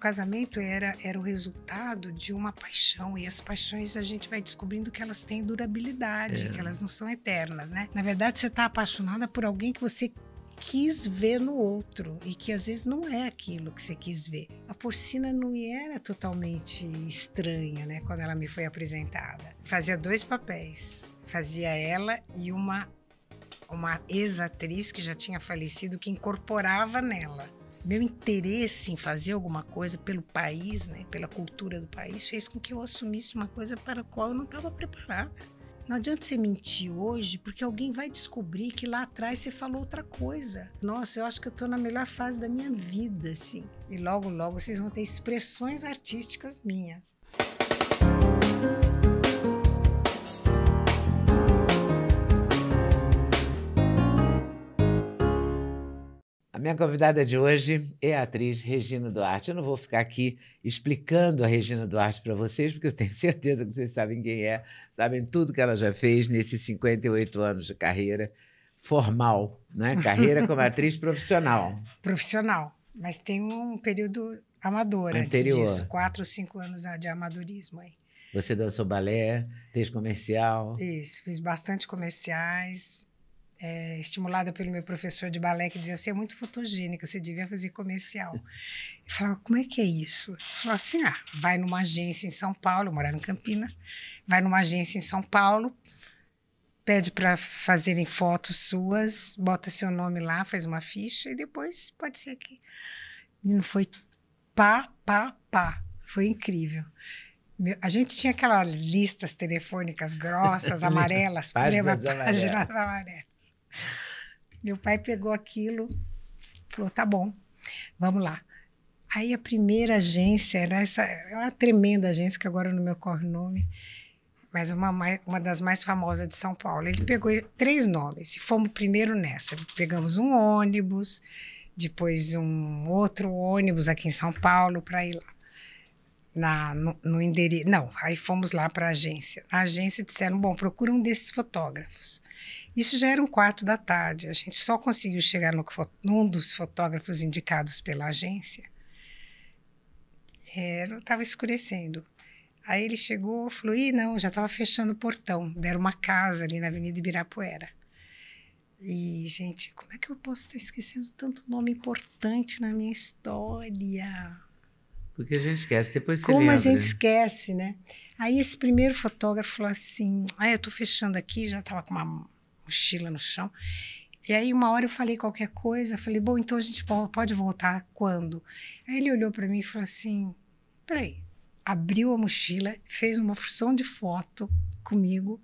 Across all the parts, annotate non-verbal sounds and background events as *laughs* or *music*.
casamento era, era o resultado de uma paixão e as paixões a gente vai descobrindo que elas têm durabilidade, É. que elas não são eternas, né? Na verdade, você está apaixonada por alguém que você quis ver no outro e que às vezes não é aquilo que você quis ver. A porcina não me era totalmente estranha, né, quando ela me foi apresentada. Fazia dois papéis. Fazia ela e uma uma ex-atriz que já tinha falecido que incorporava nela. Meu interesse em fazer alguma coisa pelo país, né, pela cultura do país, fez com que eu assumisse uma coisa para a qual eu não estava preparada. Não adianta você mentir hoje, porque alguém vai descobrir que lá atrás você falou outra coisa. Nossa, eu acho que eu estou na melhor fase da minha vida, assim. E logo, logo vocês vão ter expressões artísticas minhas. Minha convidada de hoje é a atriz Regina Duarte. Eu não vou ficar aqui explicando a Regina Duarte para vocês, porque eu tenho *laughs* certeza que vocês sabem quem é, sabem tudo que ela já fez nesses 58 anos de carreira formal, né? Carreira como atriz *laughs* profissional. Profissional, mas tem um período amador Anterior. antes disso, quatro ou cinco anos de amadorismo aí. Você dançou balé, fez comercial. Isso, fiz bastante comerciais, é, estimulada pelo meu professor de balé que dizia: você é muito fotogênica, você devia fazer comercial. *laughs* Eu falava: como é que é isso? Ele falou assim: ah, vai numa agência em São Paulo, eu morava em Campinas, vai numa agência em São Paulo, pede para fazerem fotos suas, bota seu nome lá, faz uma ficha e depois pode ser aqui. Não foi pá, pá, pá. Foi incrível. A gente tinha aquelas listas telefônicas grossas, *laughs* amarelas, lembra? Páginas amarelas. Meu pai pegou aquilo, falou: tá bom, vamos lá. Aí a primeira agência era essa, é uma tremenda agência que agora não me ocorre o nome, mas uma, uma das mais famosas de São Paulo. Ele pegou três nomes e fomos primeiro nessa. Pegamos um ônibus, depois um outro ônibus aqui em São Paulo para ir lá. Na, no, no endereço. Não, aí fomos lá para a agência. Na agência disseram: bom, procura um desses fotógrafos. Isso já era um quarto da tarde. A gente só conseguiu chegar no, num dos fotógrafos indicados pela agência. Estava escurecendo. Aí ele chegou falou: Ih, não, já estava fechando o portão. Deram uma casa ali na Avenida Ibirapuera. E, gente, como é que eu posso estar esquecendo tanto nome importante na minha história? Porque a gente esquece, depois você Como lembra. a gente esquece, né? Aí esse primeiro fotógrafo falou assim: Ah, eu tô fechando aqui, já tava com uma mochila no chão. E aí, uma hora eu falei qualquer coisa, falei, bom, então a gente pode voltar quando? Aí ele olhou para mim e falou assim: peraí, abriu a mochila, fez uma porção de foto comigo.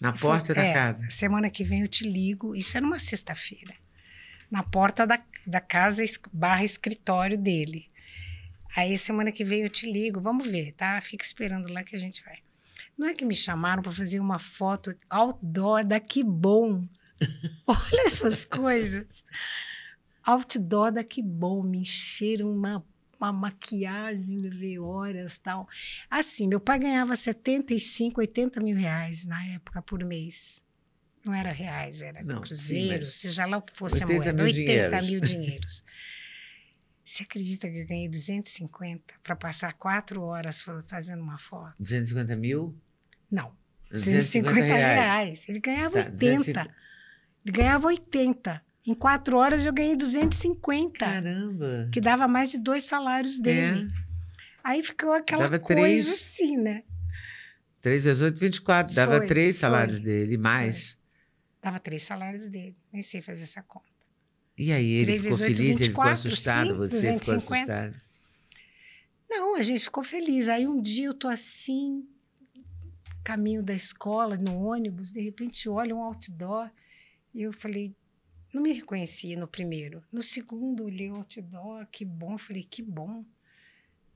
Na e falou, porta da "É, casa. Semana que vem eu te ligo. Isso era uma sexta-feira. Na porta da, da casa barra escritório dele. Aí semana que vem eu te ligo, vamos ver, tá? Fica esperando lá que a gente vai. Não é que me chamaram para fazer uma foto outdoor da Que Bom. *laughs* Olha essas coisas. Outdoor da Que Bom. Me encheram uma, uma maquiagem, levei horas tal. Assim, meu pai ganhava 75, 80 mil reais na época por mês. Não era reais, era Não, sim, cruzeiro, mas seja lá o que fosse 80 a moeda. mil 80 dinheiros. mil *laughs* dinheiros. Você acredita que eu ganhei 250 para passar quatro horas fa- fazendo uma foto? 250 mil? Não, 250 250 reais. Ele ganhava Tá, 80. 250. Ele ganhava 80. Em quatro horas eu ganhei 250, Caramba! que dava mais de dois salários dele. Aí ficou aquela Dava coisa três. assim, né? 3 vezes 8, 24. Dava Foi, três foi. salários dele, mais. Dava três salários dele. Nem sei fazer essa conta. E aí, ele Três ficou vezes oito, feliz, ele ficou 24, assustado, você ficou 250. assustado. Não, a gente ficou feliz. Aí um dia eu tô assim, caminho da escola, no ônibus, de repente olho um outdoor e eu falei, não me reconheci no primeiro. No segundo, olhei o outdoor, que bom. Eu falei, que bom.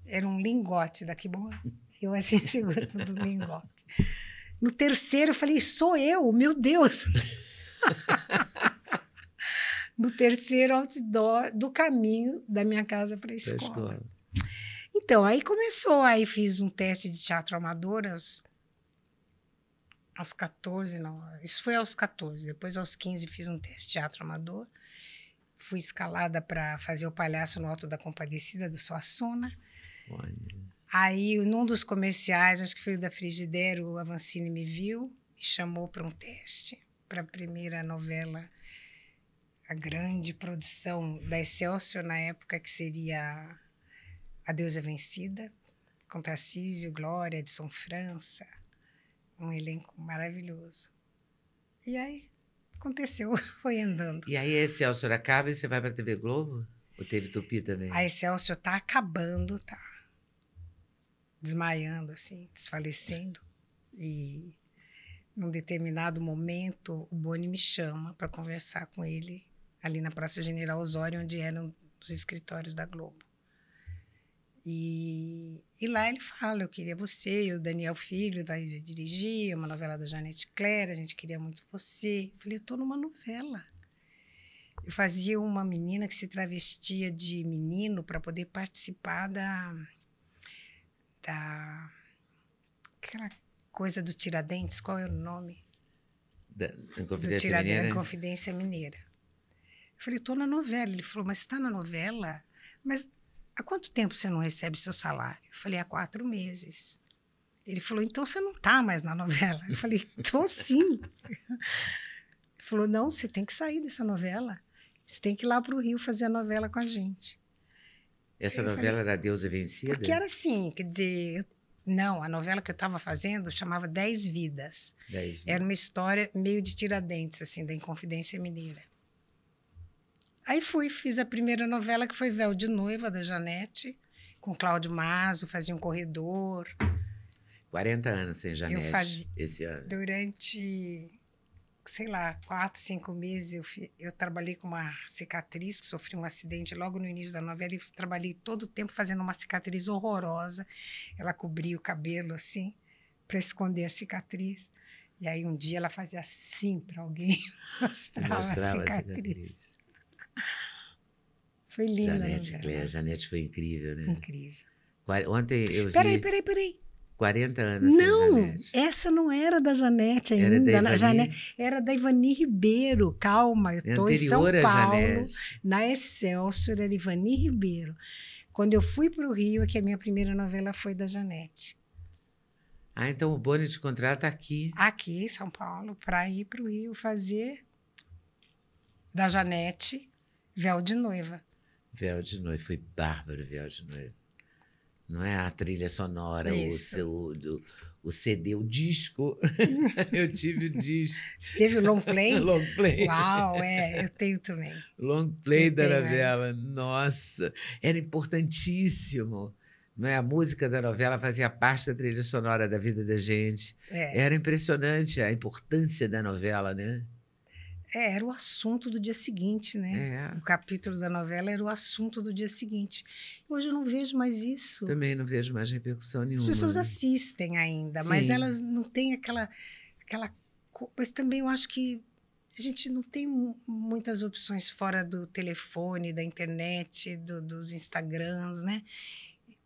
Era um lingote da que bom. *laughs* Eu assim, *laughs* segurando o lingote. No terceiro, eu falei, sou eu, meu Deus. *laughs* no terceiro outdoor do caminho da minha casa para a escola. escola. Então, aí começou, aí fiz um teste de teatro amador aos, aos 14, não, isso foi aos 14. Depois, aos 15, fiz um teste de teatro amador. Fui escalada para fazer o palhaço no Alto da Compadecida do Suassuna. Aí, num dos comerciais, acho que foi o da Frigideiro, o Avancini me viu, me chamou para um teste, para a primeira novela, a grande produção da Excelsior na época, que seria A Deus é Vencida, com Tarcísio, Glória, Edson França, um elenco maravilhoso. E aí, aconteceu, *laughs* foi andando. E aí, a Excelsior acaba e você vai para a TV Globo? Ou teve Tupi também? A Excelsior tá acabando, tá desmaiando, assim, desfalecendo. E num determinado momento, o Boni me chama para conversar com ele ali na Praça General Osório, onde eram os escritórios da Globo. E, e lá ele fala: Eu queria você, e o Daniel Filho vai dirigir uma novela da Janete Claire, a gente queria muito você. Eu falei: Eu estou numa novela. Eu fazia uma menina que se travestia de menino para poder participar da da aquela coisa do Tiradentes, qual é o nome? Da Do Inconfidência Tiradentes, Mineira? Confidência Mineira. Eu falei, estou na novela. Ele falou, mas está na novela? Mas há quanto tempo você não recebe seu salário? Eu falei, há quatro meses. Ele falou, então você não está mais na novela. Eu falei, estou sim. Ele falou, não, você tem que sair dessa novela. Você tem que ir lá para o Rio fazer a novela com a gente. Essa Eu novela era Deus é Vencida? Porque era assim, quer dizer, não, a novela que eu estava fazendo chamava Dez Vidas. Dez. Era uma história meio de Tiradentes, assim, da Inconfidência Mineira. Aí fui, fiz a primeira novela, que foi Véu de Noiva, da Janete, com Cláudio Mazo, fazia um corredor. 40 anos sem Janete fazia- esse ano. Durante, sei lá, quatro, cinco meses, eu, fi- eu trabalhei com uma cicatriz, que sofri um acidente logo no início da novela, e trabalhei todo o tempo fazendo uma cicatriz horrorosa. Ela cobria o cabelo assim, para esconder a cicatriz. E aí um dia ela fazia assim para alguém, *laughs* mostrava, Mostrava a a cicatriz. Foi linda, Janete né? Claire. Janete foi incrível, né? Incrível. Ontem eu vi Peraí, peraí, peraí. 40 anos Não, Janete. essa não era da Janete Era ainda. da na- Ivani? Janete, era da Ivani Ribeiro. Calma, eu É estou em São Paulo, Janete. na Excelsior, era Ivani Ribeiro. Quando eu fui para o Rio, é que a minha primeira novela foi da Janete. Ah, então o Boni te contrata aqui. Aqui em São Paulo, para ir para o Rio fazer da Janete Véu de Noiva. Véu de Noiva. Foi bárbaro Véu de Noiva. Não é a trilha sonora, o, seu, o, o CD, o disco. *laughs* eu tive o disco. Você teve o long play? *laughs* Long play. Uau, é, eu tenho também. Long play Eu da tenho, é. novela. Nossa, era importantíssimo. Não é? A música da novela fazia parte da trilha sonora da vida da gente. É, Era impressionante a importância da novela, né? É, era o assunto do dia seguinte, né? É. O capítulo da novela era o assunto do dia seguinte. Hoje eu não vejo mais isso. Também não vejo mais repercussão nenhuma. As pessoas né? assistem ainda, mas Sim. elas não têm aquela, aquela. Mas também eu acho que a gente não tem mu- muitas opções fora do telefone, da internet, do- dos Instagrams, né?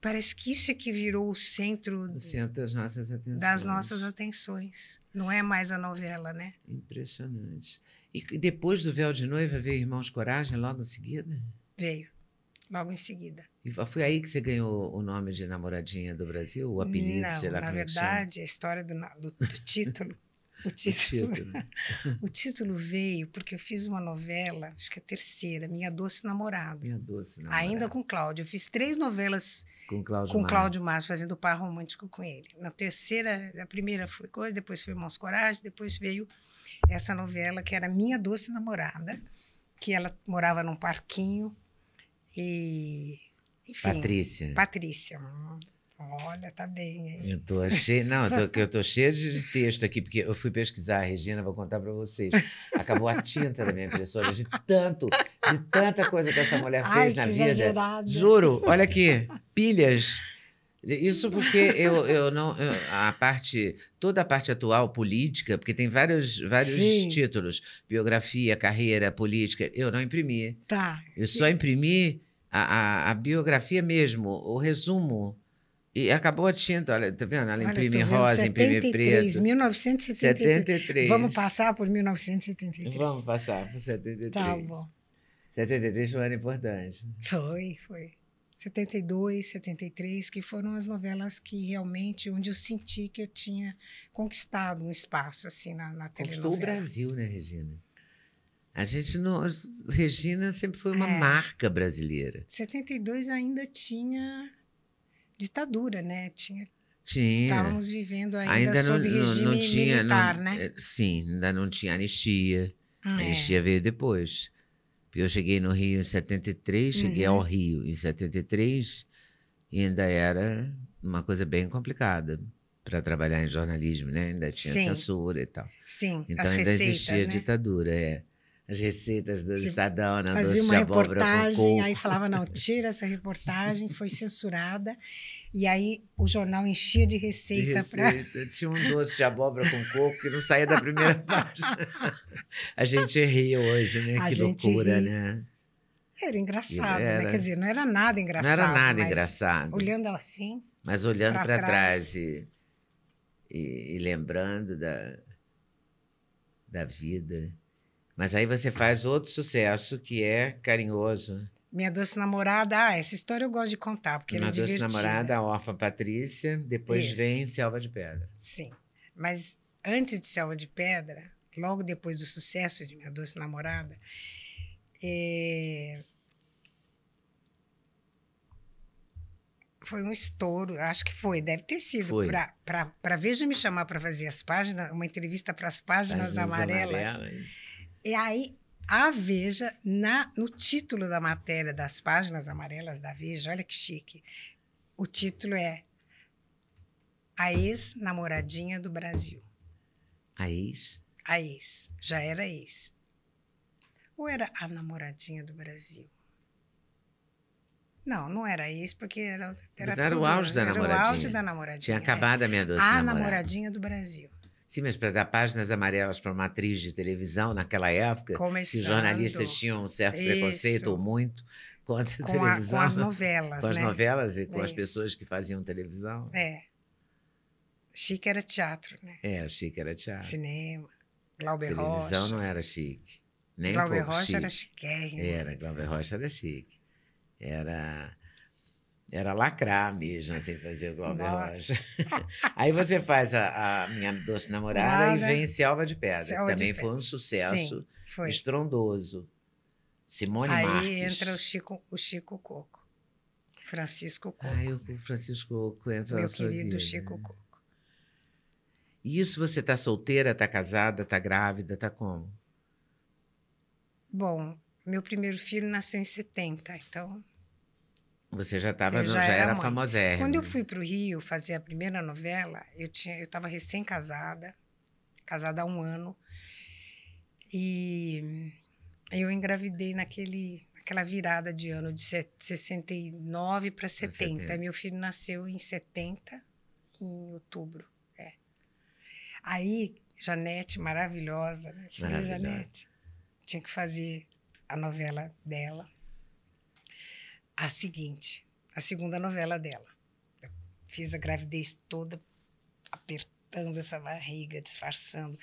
Parece que isso é que virou o centro O centro das nossas atenções. das nossas atenções. Não é mais a novela, né? Impressionante. E depois do Véu de Noiva veio Irmãos Coragem logo em seguida? Veio, logo em seguida. E foi aí que você ganhou o nome de namoradinha do Brasil? O apelido, não, sei lá na é verdade, a história do, do- do título. *laughs* O O título, *laughs* o título veio porque eu fiz uma novela, acho que a terceira, Minha Doce Namorada. Minha doce namorada. Ainda com Cláudio. Eu fiz três novelas com Cláudio com. Cláudio Márcio, fazendo par romântico com ele. Na terceira, a primeira foi coisa, depois foi Irmãos Coragem, depois veio essa novela que era Minha Doce Namorada, que ela morava num parquinho e. Enfim. Patrícia. Patrícia. Olha, tá bem, hein? Eu tô cheio, não, eu tô, eu tô cheio de texto aqui, porque eu fui pesquisar a Regina, vou contar para vocês. Acabou a tinta da minha impressora, de tanto, de tanta coisa que essa mulher fez Ai, na vida. Juro, olha aqui, pilhas. Isso porque eu, eu não. eu- a parte. Toda a parte atual, política, porque tem vários, vários Sim. títulos: biografia, carreira, política. Eu não imprimi. Tá. Eu só imprimi a, a, a biografia mesmo, o resumo. E acabou a tinta, olha, tá vendo? Ela Olha, imprime vendo rosa, imprime 73, preto. 1973. 73. Vamos passar por 1973. Vamos passar por 73. Tá bom. 73 foi um ano importante. Foi, foi. 72, 73, que foram as novelas que realmente, onde eu senti que eu tinha conquistado um espaço assim na, na telenovela. Conquistou o Brasil, né, Regina? A gente não. Regina sempre foi uma É. marca brasileira. 72 ainda tinha ditadura, né? Tinha, Tinha. estávamos vivendo ainda, Ainda não, sob não, regime não tinha. militar, não- né? eh, Sim, ainda não tinha anistia. A É. anistia veio depois. Eu cheguei no Rio em 73, cheguei Uhum. ao Rio em 73 e ainda era uma coisa bem complicada para trabalhar em jornalismo, né? Ainda tinha Sim. censura e tal. Sim, Então ainda receitas, existia né? ditadura, é. As receitas do Você Estadão, na Fazia uma de reportagem, coco. aí falava, não, tira essa reportagem, foi censurada. E aí o jornal enchia de De receita para... receita. Tinha um doce de abóbora com coco que não saía da primeira *laughs* página. A gente ri hoje, né? A que loucura, ri. né? Era engraçado, Era. né? Quer dizer, não era nada engraçado. não era nada engraçado. Olhando assim, Mas olhando pra para trás. trás, e, e- e lembrando da, da vida. Mas aí você faz outro sucesso que é carinhoso. minha doce namorada, ah, essa história eu gosto de contar, porque ela Na é doce divertida. namorada, a órfã Patrícia, depois Isso. vem Selva de Pedra. Sim. Mas antes de Selva de Pedra, logo depois do sucesso de Minha Doce Namorada, eh, foi um estouro, acho que foi, deve ter sido. Para Veja me chamar para fazer as páginas, uma entrevista para as páginas, Páginas amarelas. amarelas. E aí, a Veja, na, no título da matéria das páginas amarelas da Veja, olha que chique, o título é A Ex-Namoradinha do Brasil. A ex? A ex, já era ex. Ou era a namoradinha do Brasil? Não, não era ex, porque era, era, era o tudo- auge da era namoradinha. o auge da namoradinha. Tinha é. acabado a minha doce A namorada. namoradinha do Brasil. Sim, mas para dar páginas amarelas para uma atriz de televisão naquela época, que Começando os jornalistas tinham um certo Isso. preconceito ou muito contra a com, a- televisão. com as novelas, com as né? novelas e com as pessoas que faziam televisão. É. Chique era teatro, né? É, chique era teatro. Cinema. Glauber televisão Rocha. não era chique. Nem um Glauber pouco Rocha chique. era chiquérrimo. Era, Glauber Rocha era chique. Era, era lacrar mesmo, assim, fazer o Glauber. Rocha. *laughs* Aí você faz a, a Minha Doce Namorada e Nada. vem Selva de Pedra, Selva que também foi um sucesso Foi. estrondoso. Simone Aí Marques. entra o Chico, o Chico Coco. Francisco Coco. Ai, o Francisco Coco entra meu querido vida. Chico Coco. E isso você tá solteira, tá casada, tá grávida, tá como? Bom, meu primeiro filho nasceu em 70, então Você já tava, Eu no- já já, era era famosérrima. Quando eu fui para o Rio fazer a primeira novela, eu tinha, eu estava recém-casada, casada há um ano, e eu engravidei naquele, naquela virada de ano de se- 69 para 70. 70. Meu filho nasceu em 70, em outubro. é. Aí, Janete, maravilhosa, né? Falei, Maravilhosa. Janete, tinha que fazer a novela dela. A seguinte, a segunda novela dela. Eu fiz a gravidez toda apertando essa barriga, disfarçando.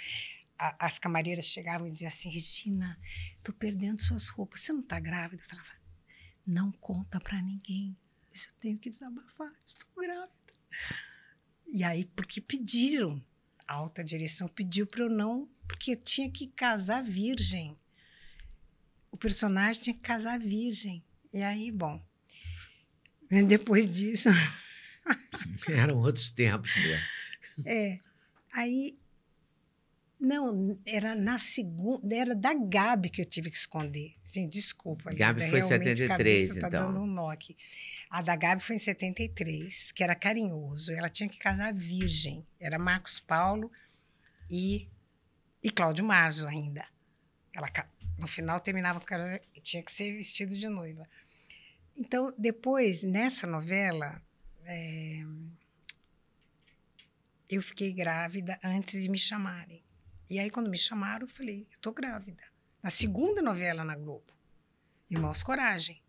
A- as camareiras chegavam e diziam assim: Regina, tô perdendo suas roupas. Você não tá grávida? Eu falava: não conta pra ninguém. Mas eu tenho que desabafar, estou grávida. E aí, porque pediram, a alta direção pediu para eu não, porque eu tinha que casar virgem. O personagem tinha que casar virgem. E aí, bom, depois disso, *laughs* Eram outros tempos mesmo. é, aí, não, era na segunda, era da Gabi que eu tive que esconder. Gente, desculpa. Gabi Lida, foi em realmente 73, cabeça tá então. dando um nó aqui. A da Gabi foi em 73, que era carinhoso. Ela tinha que casar virgem. Era Marcos Paulo e, e Cláudio Marzo ainda. Ela, no final terminava com cara, tinha que ser vestido de noiva. Então, depois, nessa novela, é, eu fiquei grávida antes de me chamarem. E aí, quando me chamaram, eu falei, eu tô grávida. Na segunda novela na Globo, Irmãos Coragem.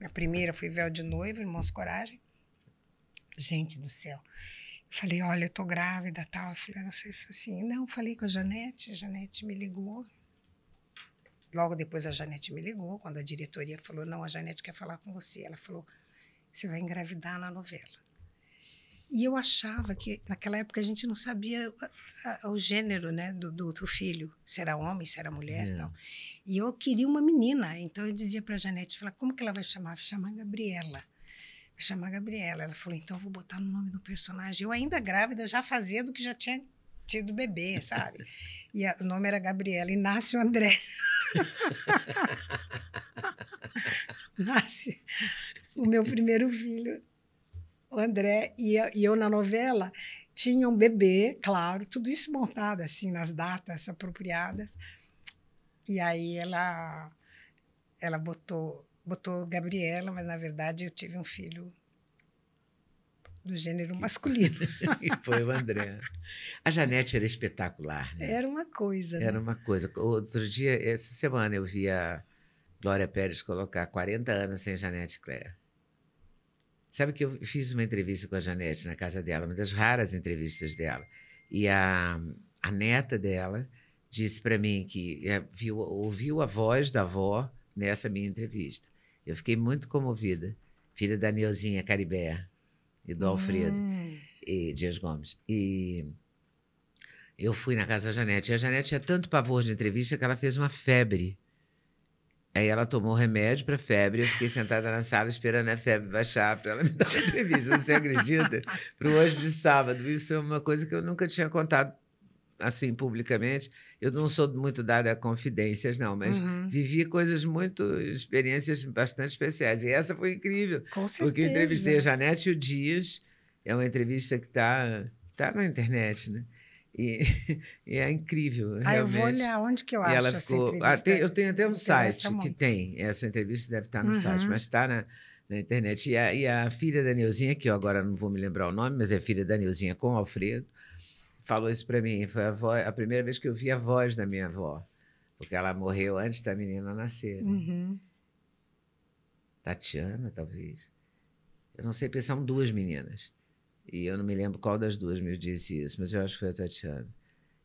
A primeira foi Véu de Noiva, Irmãos Coragem. Gente do céu. Eu falei, olha, eu tô grávida, tal. Eu falei, não sei se assim. Não, falei com a Janete, a Janete me ligou. Logo depois a Janete me ligou, quando a diretoria falou, não, a Janete quer falar com você. Ela falou, você vai engravidar na novela. E eu achava que naquela época a gente não sabia o gênero né, do, do, do filho, se era homem, se era mulher e é. tal. E eu queria uma menina, então eu dizia para a Janete, falar, como que ela vai chamar? Vai chamar Gabriela. Chamar Gabriela. Ela falou, então eu vou botar no nome do personagem. Eu ainda grávida já fazia do que já tinha tido bebê, sabe? E a, o nome era Gabriela e nasce o André. *laughs* *laughs* nasce o meu primeiro filho o André e eu, e eu na novela tinha um bebê, claro, tudo isso montado assim nas datas apropriadas. E aí ela ela botou botou Gabriela, mas na verdade eu tive um filho do gênero masculino. e *laughs* foi o André. A Janete era espetacular, né? Era uma coisa. Era né? uma coisa. Outro dia, essa semana, eu vi a Glória Pérez colocar 40 anos sem Janete Claire. Sabe que eu fiz uma entrevista com a Janete na casa dela, uma das raras entrevistas dela. E a, a neta dela disse para mim que é, viu, ouviu a voz da avó nessa minha entrevista. Eu fiquei muito comovida. Filha da Neuzinha Caribé e do Alfredo hum. e Dias Gomes. E eu fui na casa da Janete. E a Janete tinha tanto pavor de entrevista que ela fez uma febre Aí ela tomou remédio para febre, eu fiquei sentada na sala esperando a febre baixar para ela me dar uma entrevista. Você acredita? Para hoje de sábado. Isso é uma coisa que eu nunca tinha contado assim publicamente. Eu não sou muito dada a confidências, não, mas uhum. vivi coisas muito, experiências bastante especiais. E essa foi incrível. Com certeza. Porque eu entrevistei a Janete o Dias, é uma entrevista que está tá na internet, né? E, *laughs* e, é incrível. Ah, eu vou olhar onde que eu acho ela ficou, ah, tem, Eu tenho até um site muito. que tem. Essa entrevista deve estar no uhum. site, mas está na, na internet. E a, e a, filha da Neuzinha, que eu agora não vou me lembrar o nome, mas é filha da Neuzinha com o Alfredo, falou isso para mim. Foi a, voz, a, primeira vez que eu vi a voz da minha avó, porque ela morreu antes da menina nascer. Né? Uhum. Tatiana, talvez. Eu não sei, porque são duas meninas. E eu não me lembro qual das duas me disse isso, mas eu acho que foi a Tatiana.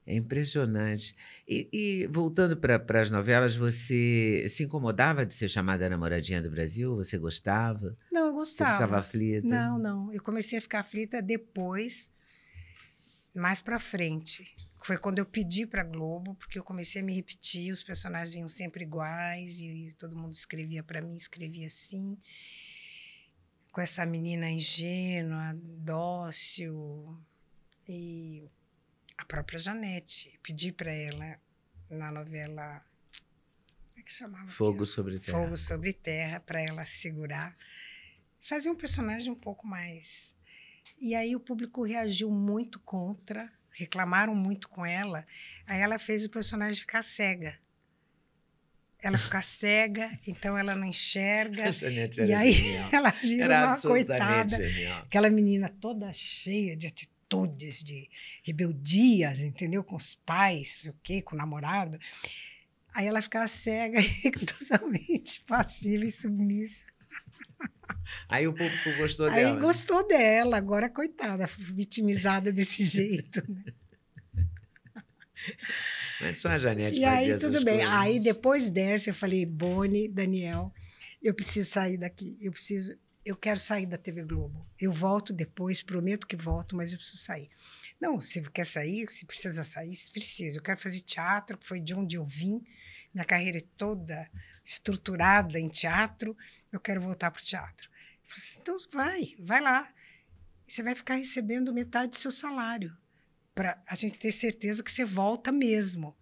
É impressionante. E, e voltando para as novelas, você se incomodava de ser chamada namoradinha do Brasil? Você gostava? Não, eu gostava. Você ficava aflita? Não, não. Eu comecei a ficar aflita depois, mais para frente. Foi quando eu pedi para Globo, porque eu comecei a me repetir, os personagens vinham sempre iguais e, e todo mundo escrevia para mim, escrevia assim com essa menina ingênua, dócil. E a própria Janete. Pedi para ela na novela. Como é que chamava? Fogo sobre Terra. Fogo sobre Terra, para ela segurar. Fazer um personagem um pouco mais. E aí o público reagiu muito contra, reclamaram muito com ela. Aí ela fez o personagem ficar cega ela fica *laughs* cega, então ela não enxerga. e aí genial. *laughs* ela vira era uma coitada. Genial. Aquela menina toda cheia de atitudes, de rebeldias, entendeu? Com os pais, o quê? Com o namorado. Aí ela ficava cega *laughs* e totalmente passiva e submissa. Aí o público gostou aí dela. Aí né? gostou dela, agora coitada, vitimizada desse *laughs* jeito. Né? Mas só a Janete E aí, tudo bem. Coisas. Aí, depois dessa, eu falei, Boni, Daniel, eu preciso sair daqui. Eu preciso... Eu quero sair da TV Globo. Eu volto depois, prometo que volto, mas eu preciso sair. Não, se quer sair, se precisa sair, se precisa. Eu quero fazer teatro, que foi de onde eu vim. Minha carreira é toda estruturada em teatro. Eu quero voltar para o teatro. Assim, então vai, vai lá. Você vai ficar recebendo metade do seu salário para a gente ter certeza que você volta mesmo.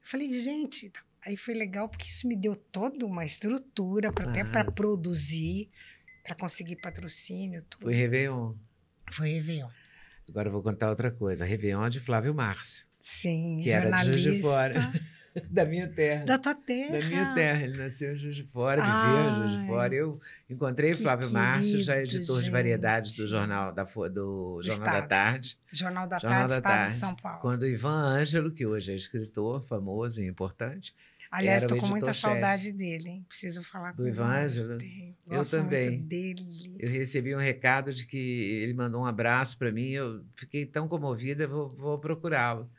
Eu falei, gente, tá. aí foi legal porque isso me deu toda uma estrutura para até para produzir, para conseguir patrocínio. Tudo. Foi Réveillon. Foi Réveillon. Agora eu vou contar outra coisa. Réveillon de Flávio Márcio. Sim, que jornalista. Era de Juiz de Fora. *laughs* *laughs* da minha terra. Da tua terra. Da minha terra. Ele nasceu em Juiz de Fora, viveu em Juiz de Fora. Eu encontrei Flávio querido, Márcio, já editor gente. de variedades do Jornal da, do, do Jornal da Tarde. Jornal da Jornal Tarde, da Estado de São Paulo. Quando Ivan Ângelo, que hoje é escritor famoso e importante, Aliás, estou com muita saudade dele, hein? Preciso falar do com Ivan Ângelo. Eu também. dele. Eu recebi um recado de que ele mandou um abraço para mim. Eu fiquei tão comovida, vou, vou procurá-lo.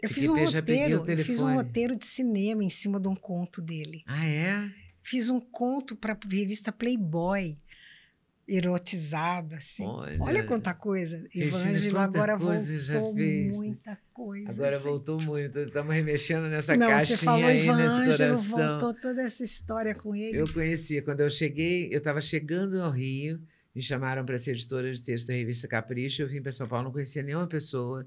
Eu fiz, um roteiro, eu fiz um roteiro de cinema em cima de um conto dele. Ah, é? Fiz um conto para a revista Playboy. erotizado, assim. Olha, Olha quanta coisa. Quanta agora coisa já voltou fez, né? muita coisa. Agora gente. voltou muito. Estamos remexendo nessa Não, caixinha você falou aí coração. voltou toda essa história com ele. Eu conhecia. Quando eu cheguei, eu estava chegando ao Rio, me chamaram para ser editora de texto da revista Capricho. Eu vim para São Paulo, não conhecia nenhuma pessoa.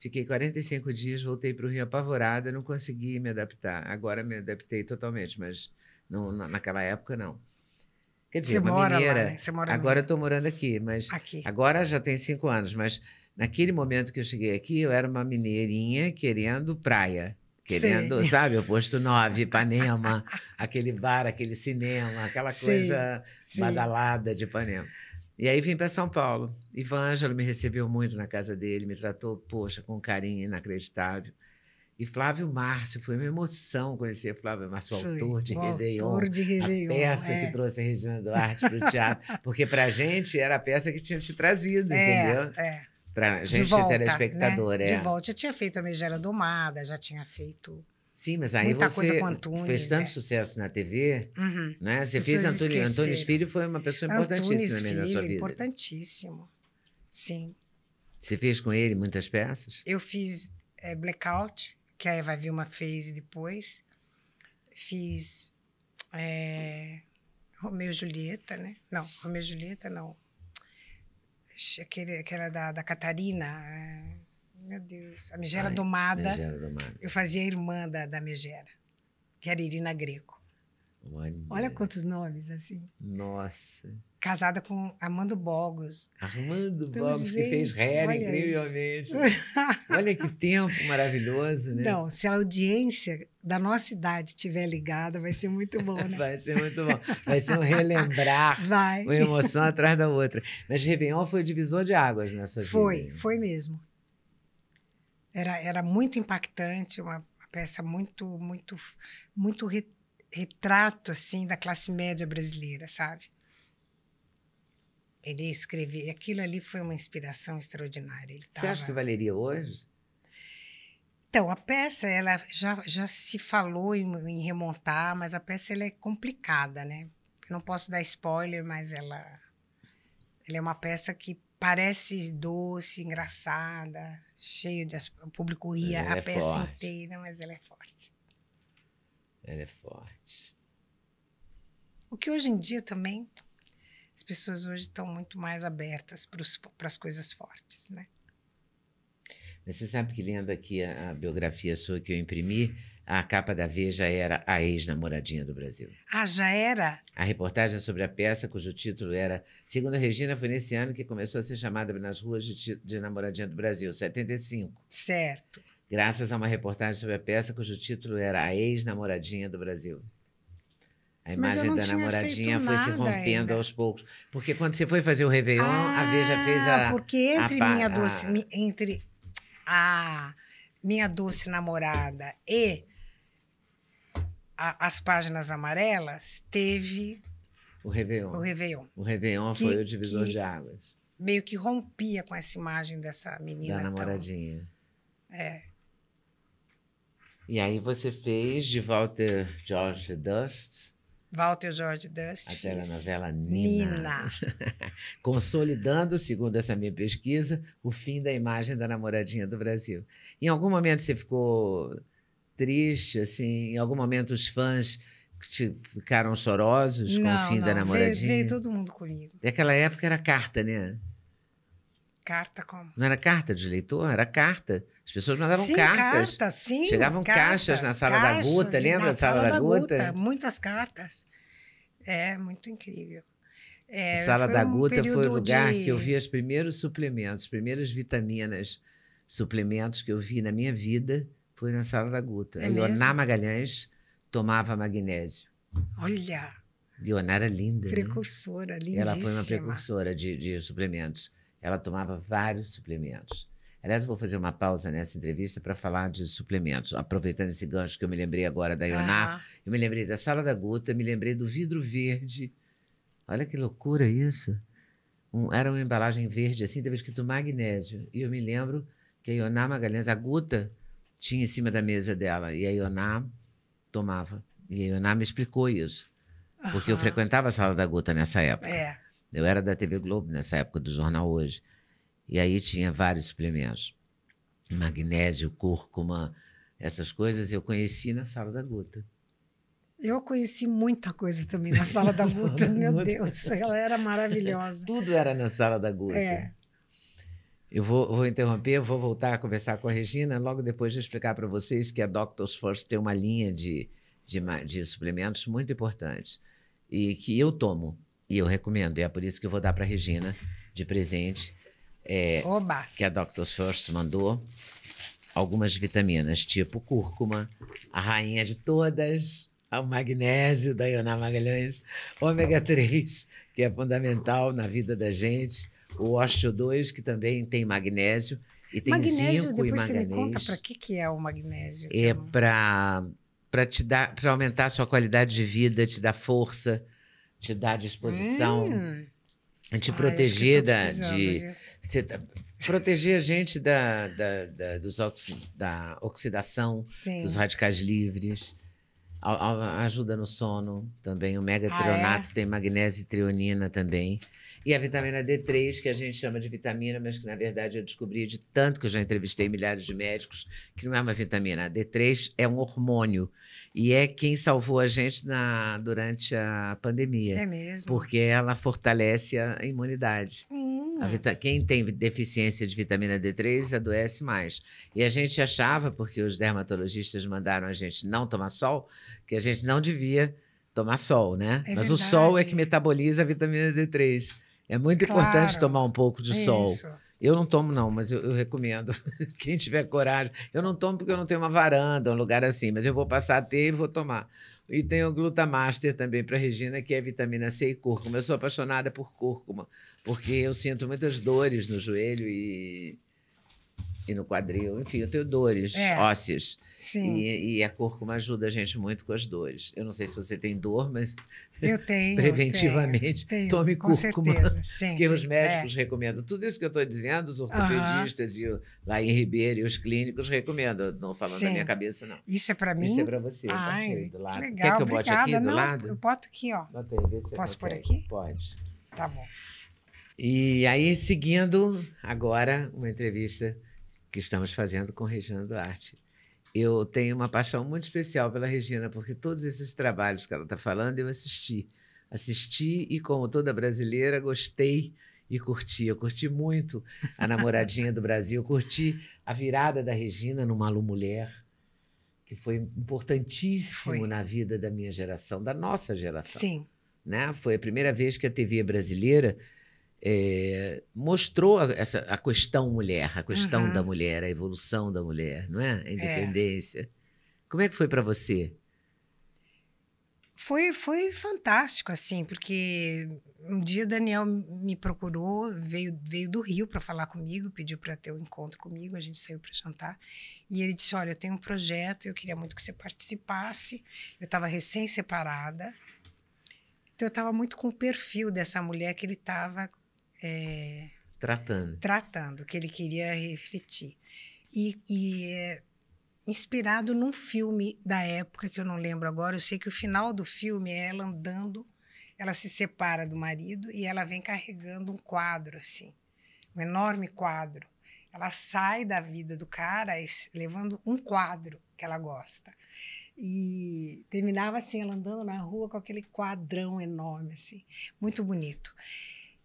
Fiquei 45 dias, voltei para o Rio apavorada, não consegui me adaptar. Agora me adaptei totalmente, mas não, na- naquela época não. Quer dizer, Você uma mora mineira. lá, né? Você mora Agora eu estou morando aqui, mas aqui. agora já tem cinco anos. Mas naquele momento que eu cheguei aqui, eu era uma mineirinha querendo praia. Querendo, Sei. sabe, o posto 9, *laughs* Ipanema, aquele bar, aquele cinema, aquela Sim, coisa sim. badalada de Ipanema. E aí vim para São Paulo. Ivângelo me recebeu muito na casa dele, me tratou, poxa, com um carinho inacreditável. E Flávio Márcio, foi uma emoção conhecer Flávio Márcio, o autor de o Réveillon. autor de Réveillon, A peça é. que trouxe a Regina Duarte para o teatro. *laughs* Porque para a gente era a peça que tinha te trazido, entendeu? É, é. Para a gente, volta, telespectador. né? É. De volta. Já tinha feito a Megera Domada, já tinha feito... Sim, mas aí Muita você Antunes, fez tanto é. sucesso na TV, Uhum. né? Você fez Antônio, Antônio. Filho foi uma pessoa importantíssima na sua vida. importantíssimo. Sim. Você fez com ele muitas peças? Eu fiz é, Blackout, que a Eva Vilma fez depois. Fiz é, Romeu e Julieta, né? Não, Romeu e Julieta não. Aquele, aquela da, da Catarina. é, meu Deus. A Megera Ai, Domada. Megera Domada. Eu fazia a irmã da, da Megera, que era Irina Greco. Olha, Olha quantos nomes, assim. Nossa. Casada com Armando Bogos. Armando Então, Bogos, que fez gente, Hair incrivelmente. *laughs* olha que tempo maravilhoso, né? Não, se a audiência da nossa idade estiver ligada, vai ser muito bom, né? *laughs* Vai ser muito bom. Vai ser um relembrar, *laughs* Vai. uma emoção atrás da outra. Mas Réveillon foi o divisor de águas na sua Foi, vida. foi mesmo. Era, era muito impactante, uma, uma peça muito, muito, muito re- retrato assim da classe média brasileira, sabe? Ele escreveu, aquilo ali foi uma inspiração extraordinária. Ele Você acha tava- que valeria hoje? Então, a peça, ela já, já se falou em, em remontar, mas a peça ela é complicada, né? Eu não posso dar spoiler, mas ela, ela é uma peça que parece doce, engraçada, cheia de... O público ria Ela a é peça forte. inteira, mas ela é forte. Ela é forte. O que hoje em dia também, as pessoas hoje estão muito mais abertas para as coisas fortes, né? Mas você sabe que lendo aqui a, a biografia sua que eu imprimi, a capa da Veja era A Ex-Namoradinha do Brasil. Ah, já era? A reportagem sobre a peça, cujo título era Segundo a Regina, foi nesse ano que começou a ser chamada nas ruas de, de Namoradinha do Brasil, 75. Certo. Graças a uma reportagem sobre a peça, cujo título era A Ex-Namoradinha do Brasil. A imagem da namoradinha foi se rompendo ainda. aos poucos. Porque quando você foi fazer o Réveillon, a Veja fez a. Ah, porque a entre pa- minha a- doce, mi- entre a minha doce namorada e a- as páginas amarelas, teve O Réveillon. o Réveillon. O Réveillon Que- foi o divisor de águas Meio que rompia com essa imagem dessa menina da tão... namoradinha. É. E aí você fez de Walter George Dust Walter George Dust. a telenovela Nina, Nina. *laughs* consolidando, segundo essa minha pesquisa, o fim da imagem da namoradinha do Brasil. Em algum momento você ficou triste, assim? Em algum momento os fãs te ficaram chorosos com o fim da veio, namoradinha? veio todo mundo comigo. Naquela época era carta, né? Carta como? Não era carta de leitor, era carta. As pessoas mandavam sim, cartas. carta, sim. Chegavam caixas na sala da caixas, Guta, e lembra na a sala da Guta? Muitas cartas. É, muito incrível. É, a sala da um Guta foi o lugar de- que eu vi os primeiros suplementos, as primeiras vitaminas, suplementos que eu vi na minha vida, foi na sala da Guta. É a? Magalhães tomava magnésio. Olha, Ioná era linda. né? precursora, lindíssima. Ela foi uma precursora de, de suplementos. Ela tomava vários suplementos. Aliás, vou fazer uma pausa nessa entrevista para falar de suplementos. Aproveitando esse gancho que eu me lembrei agora da Ioná, Ah, eu me lembrei da Sala da Guta, me lembrei do vidro verde. Olha que loucura isso. Um- era uma embalagem verde, assim, teve escrito magnésio. E eu me lembro que a Ioná Magalhães, a Guta, tinha em cima da mesa dela. E a Ioná tomava. E a Ioná me explicou isso. Porque eu frequentava a Sala da Guta nessa época. É, Eu era da TV Globo nessa época do jornal Hoje. E aí tinha vários suplementos. Magnésio, cúrcuma, essas coisas eu conheci na sala da Guta. Eu conheci muita coisa também na sala da *laughs* Guta, meu Deus, ela era maravilhosa. Tudo era na sala da Guta. É. Eu vou, vou interromper, vou voltar a conversar com a Regina, logo depois de explicar para vocês que a Doctors First tem uma linha de, de, de, suplementos muito importantes e que eu tomo e eu recomendo. E é por isso que eu vou dar para a Regina de presente, é, Oba. que a Doctors First mandou, algumas vitaminas, tipo cúrcuma, a rainha de todas, o magnésio da Ioná Magalhães, ômega 3, que é fundamental na vida da gente o ósteo 2, que também tem magnésio. E tem magnésio, zinco depois e você manganês. me conta para que, que é o magnésio. É para para te dar, para aumentar a sua qualidade de vida, te dar força, te dar disposição, Hum. te proteger que eu tô da, de você tá- proteger a gente da, da, da, dos oxi, da oxidação, Sim. dos radicais livres. A- a- ajuda no sono também. O Ah, megatrionato é? tem magnésio e trionina também. E a vitamina D3, que a gente chama de vitamina, mas que na verdade eu descobri de tanto que eu já entrevistei milhares de médicos, que não é uma vitamina. A D3 é um hormônio. E é quem salvou a gente na, durante a pandemia. É mesmo. Porque ela fortalece a imunidade. Hum. A Quem tem deficiência de vitamina D3 adoece mais. E a gente achava, porque os dermatologistas mandaram a gente não tomar sol, que a gente não devia tomar sol, né? É Mas o sol é que verdade. metaboliza a vitamina D3. É muito importante Claro. tomar um pouco de sol. Eu não tomo, não, mas eu, eu recomendo. *laughs* Quem tiver coragem. Eu não tomo porque eu não tenho uma varanda, um lugar assim, mas eu vou passar a ter e vou tomar. E tem o Glutamaster também para Regina, que é vitamina C e cúrcuma. Eu sou apaixonada por cúrcuma, porque eu sinto muitas dores no joelho e, e no quadril. Enfim, eu tenho dores É. ósseas. Sim, E, e a cúrcuma ajuda a gente muito com as dores. Eu não sei se você tem dor, mas eu tenho. *laughs* preventivamente tenho, tenho, tome com cúrcuma. certeza. Sim. Porque os médicos recomendam. Tudo isso que eu estou dizendo, os ortopedistas e o, lá em Ribeiro e os clínicos recomendam. Não falando da Sim. minha cabeça, não. Isso é para mim? Isso é para você. eu Ai, do que lado. legal. Quer que eu bote obrigada. aqui do Não, lado? Eu boto aqui, ó. Bota aí, vê se Posso pôr consegue. aqui? Pode. Tá bom. E aí, seguindo agora uma entrevista que estamos fazendo com Regina Duarte. Eu tenho uma paixão muito especial pela Regina, porque todos esses trabalhos que ela está falando eu assisti. Assisti e, como toda brasileira, gostei e curti. Eu curti muito a Namoradinha do Brasil, curti a virada da Regina no Malu Mulher, que foi importantíssimo Foi. na vida da minha geração, da nossa geração Sim. né? Foi a primeira vez que a TV brasileira eh, mostrou a, essa, a questão mulher, a questão Uhum. da mulher, a evolução da mulher, não é? A independência. Como é que foi para você? Foi, foi fantástico, assim, porque um dia o Daniel me procurou, veio, veio do Rio para falar comigo, pediu para ter um encontro comigo, a gente saiu para jantar. E ele disse: Olha, eu tenho um projeto, eu queria muito que você participasse. Eu estava recém-separada, então eu estava muito com o perfil dessa mulher que ele estava Tratando. tratando, que ele queria refletir. E, e é inspirado num filme da época que eu não lembro agora. Eu sei que o final do filme é ela andando, ela se separa do marido e ela vem carregando um quadro assim, um enorme quadro. Ela sai da vida do cara levando um quadro que ela gosta. E terminava assim, ela andando na rua com aquele quadrão enorme, assim, muito bonito.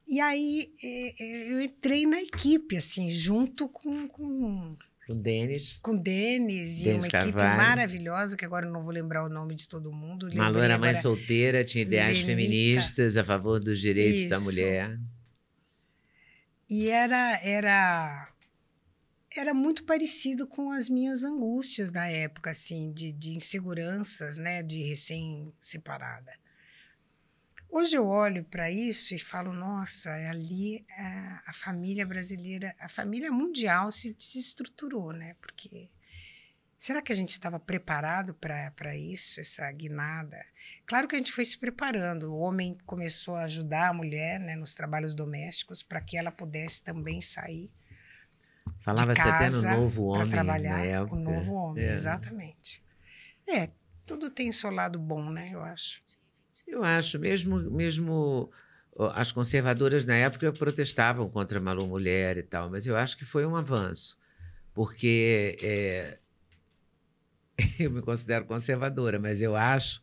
E aí eh, eh, eu entrei na equipe, assim, junto com, com, o Denis. com o Denis e uma equipe Carvalho. maravilhosa, que agora eu não vou lembrar o nome de todo mundo. Malu lembrei era mãe agora. solteira, tinha ideais Lenita. feministas a favor dos direitos da Isso. mulher. E era, era, era muito parecido com as minhas angústias da época, assim, de, de inseguranças, né, de recém-separada. Hoje eu olho para isso e falo, nossa, ali a, a família brasileira, a família mundial se desestruturou, né? Porque será que a gente estava preparado para isso, essa guinada? Claro que a gente foi se preparando. O homem começou a ajudar a mulher né, nos trabalhos domésticos para que ela pudesse também sair Falava-se até no casa novo para homem trabalhar. na época. O novo homem, É. exatamente. É, tudo tem seu lado bom, né? Eu acho. Eu acho, mesmo, mesmo as conservadoras na época protestavam contra a Malu Mulher e tal, mas eu acho que foi um avanço, porque é, *laughs* eu me considero conservadora, mas eu acho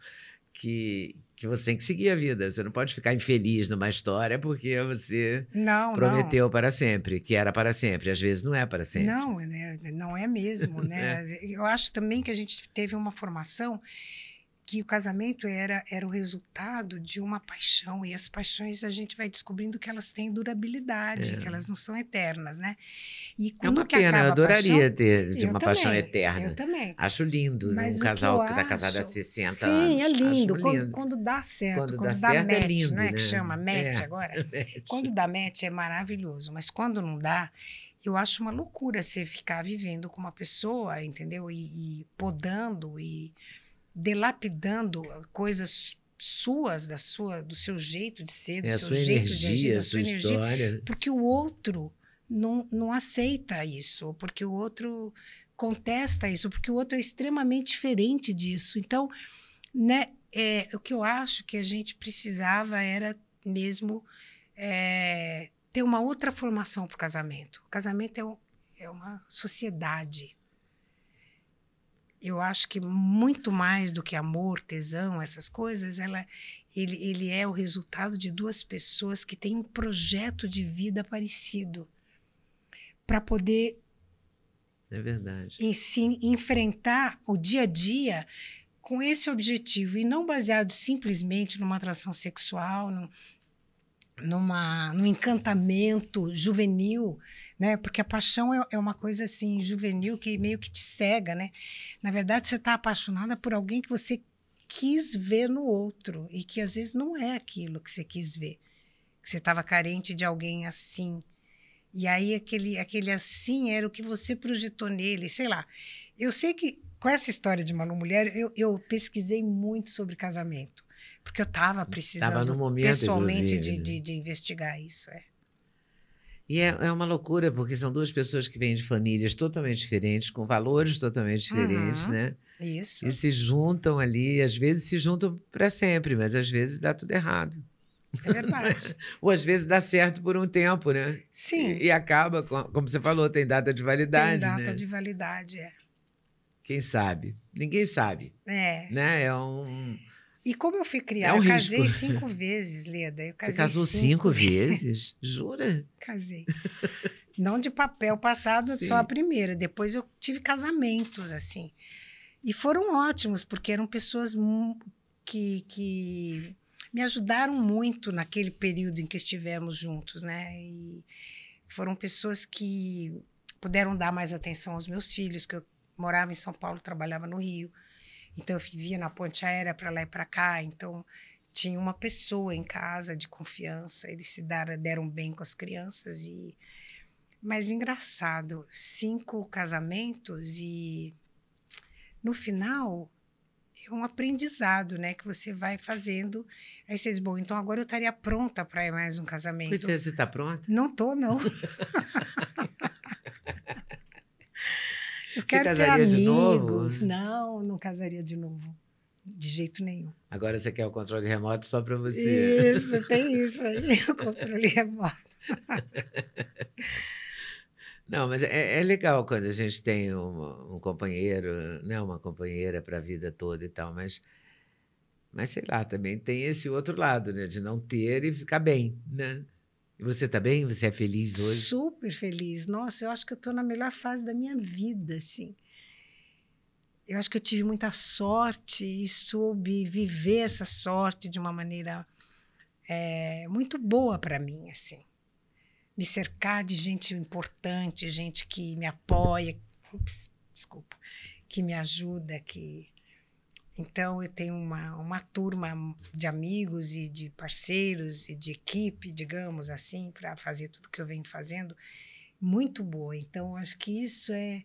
que, que você tem que seguir a vida. Você não pode ficar infeliz numa história porque você não, prometeu não. para sempre, que era para sempre. Às vezes não é para sempre. Não, né? não é mesmo. *laughs* Né? é. Eu acho também que a gente teve uma formação que o casamento era, era o resultado de uma paixão e as paixões a gente vai descobrindo que elas têm durabilidade, é. que elas não são eternas, né? E é uma pena, eu adoraria paixão, ter de uma também, paixão eterna. Eu também. Acho lindo Mas um casal que está casado há 60 sim, anos. Sim, é lindo. Quando, lindo. quando, dá certo, quando, quando dá, dá certo, match, é lindo, não é né? que chama match é, *laughs* agora? Match. Quando dá match é maravilhoso, mas quando não dá, eu acho uma loucura você ficar vivendo com uma pessoa, entendeu? E, e podando e delapidando coisas suas, da sua, do seu jeito de ser, do é, seu jeito energia, de agir, da sua, sua energia, história. porque o outro não, não aceita isso, porque o outro contesta isso, porque o outro é extremamente diferente disso. Então, né, é, o que eu acho que a gente precisava era mesmo é, ter uma outra formação para o casamento. O casamento é, um, é uma sociedade eu acho que muito mais do que amor, tesão, essas coisas, ela, ele, ele é o resultado de duas pessoas que têm um projeto de vida parecido para poder é verdade. Em, sim, enfrentar o dia a dia com esse objetivo e não baseado simplesmente numa atração sexual, num, numa, num encantamento juvenil, né? Porque a paixão é, é, uma coisa assim juvenil que meio que te cega, né? Na verdade, você está apaixonada por alguém que você quis ver no outro e que às vezes não é aquilo que você quis ver, que você estava carente de alguém assim. E aí aquele aquele assim era o que você projetou nele, sei lá. Eu sei que com essa história de Malu Mulher, eu, eu pesquisei muito sobre casamento porque eu estava precisando momento, pessoalmente de, de, de, investigar isso. É. E é, é, uma loucura, porque são duas pessoas que vêm de famílias totalmente diferentes, com valores totalmente diferentes, uhum, né? Isso. E se juntam ali, às vezes se juntam para sempre, mas às vezes dá tudo errado. É verdade. *laughs* Ou às vezes dá certo por um tempo, né? Sim. E, e acaba, como você falou, tem data de validade. Tem data né? de validade, é. Quem sabe? Ninguém sabe. É. Né? É um e como eu fui criada, é um eu casei risco. cinco vezes, Leda. Eu casei Você casou cinco, cinco vezes? Jura? Casei. Não de papel passado, Sim. só a primeira. Depois eu tive casamentos, assim. E foram ótimos, porque eram pessoas que, que me ajudaram muito naquele período em que estivemos juntos, né? E foram pessoas que puderam dar mais atenção aos meus filhos, que eu morava em São Paulo, trabalhava no Rio. Então eu vivia na ponte aérea para lá e para cá, então tinha uma pessoa em casa de confiança, eles se deram, deram bem com as crianças e mas engraçado, cinco casamentos e no final é um aprendizado, né, que você vai fazendo. Aí você diz, bom, então agora eu estaria pronta para ir mais um casamento. Pois é, você está pronta? Não tô, não. *laughs* Eu quero ter amigos. Não, não casaria de novo. De jeito nenhum. Agora você quer o controle remoto só para você. Isso, *laughs* tem isso aí, o controle remoto. Não, mas é, é, legal quando a gente tem um, um companheiro, né, uma companheira para a vida toda e tal, mas, mas sei lá, também tem esse outro lado, né, de não ter e ficar bem, né? Você está bem? Você é feliz hoje? Super feliz. Nossa, eu acho que eu estou na melhor fase da minha vida, assim. Eu acho que eu tive muita sorte e soube viver essa sorte de uma maneira é, muito boa para mim, assim. Me cercar de gente importante, gente que me apoia, ups, desculpa, que me ajuda, que então, eu tenho uma, uma turma de amigos e de parceiros e de equipe, digamos assim, para fazer tudo que eu venho fazendo, muito boa. Então, acho que isso é,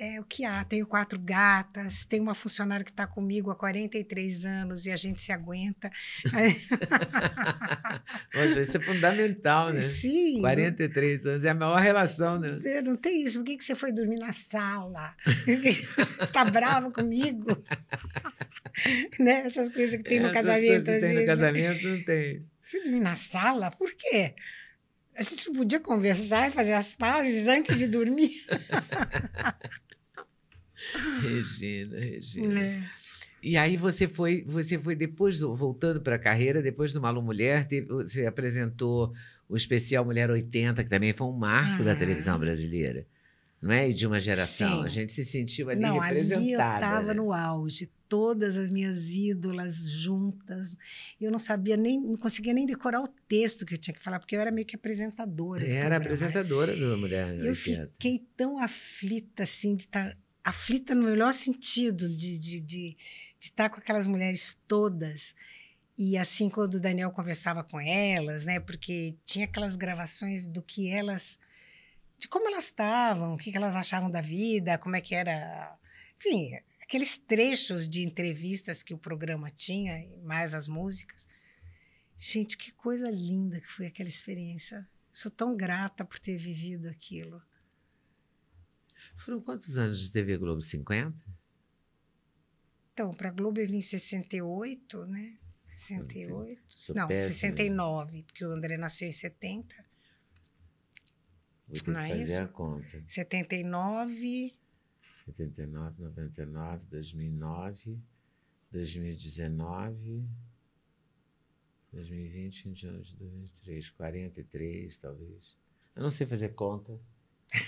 é o que há. Tenho quatro gatas, tenho uma funcionária que está comigo há 43 anos e a gente se aguenta. *laughs* Poxa, isso é fundamental, né? Sim. 43 anos, é a maior relação, né? Não tem isso. Por que, que você foi dormir na sala? Você *laughs* está bravo comigo? *laughs* né? Essas coisas que tem no casamento. Tem vezes, no casamento né? não tem. Fui dormir na sala? Por quê? A gente não podia conversar e fazer as pazes antes de dormir. *laughs* Regina, Regina. É. E aí você foi, você foi depois, voltando para a carreira, depois do Malu Mulher, teve- você apresentou o especial Mulher 80, que também foi um marco da Ah. televisão brasileira. Não é? E de uma geração. Sim. A gente se sentiu ali Não, ali eu representada. estava né? no auge, todas as minhas ídolas juntas. Eu não sabia nem, não conseguia nem decorar o texto que eu tinha que falar, porque eu era meio que apresentadora. do Era né? apresentadora do Mulher Eu 80. fiquei tão aflita, assim, de estar. Aflita no melhor sentido, de estar de, de, de estar com aquelas mulheres todas. E assim, quando o Daniel conversava com elas, né? Porque tinha aquelas gravações do que elas. de como elas estavam, o que que elas achavam da vida, como é que era. Enfim, aqueles trechos de entrevistas que o programa tinha, mais as músicas. Gente, que coisa linda que foi aquela experiência. Sou tão grata por ter vivido aquilo. Foram quantos anos de TV Globo? 50? Então, para a Globo eu vim em 68, né? 68. Tô Não, péssimo. 69, porque o André nasceu em 70. Vou ter Não que é fazer isso? a conta. 79, 89, 99, 2009, 2019, 2020, 21, 22, 23, 43, talvez. Eu não sei fazer conta.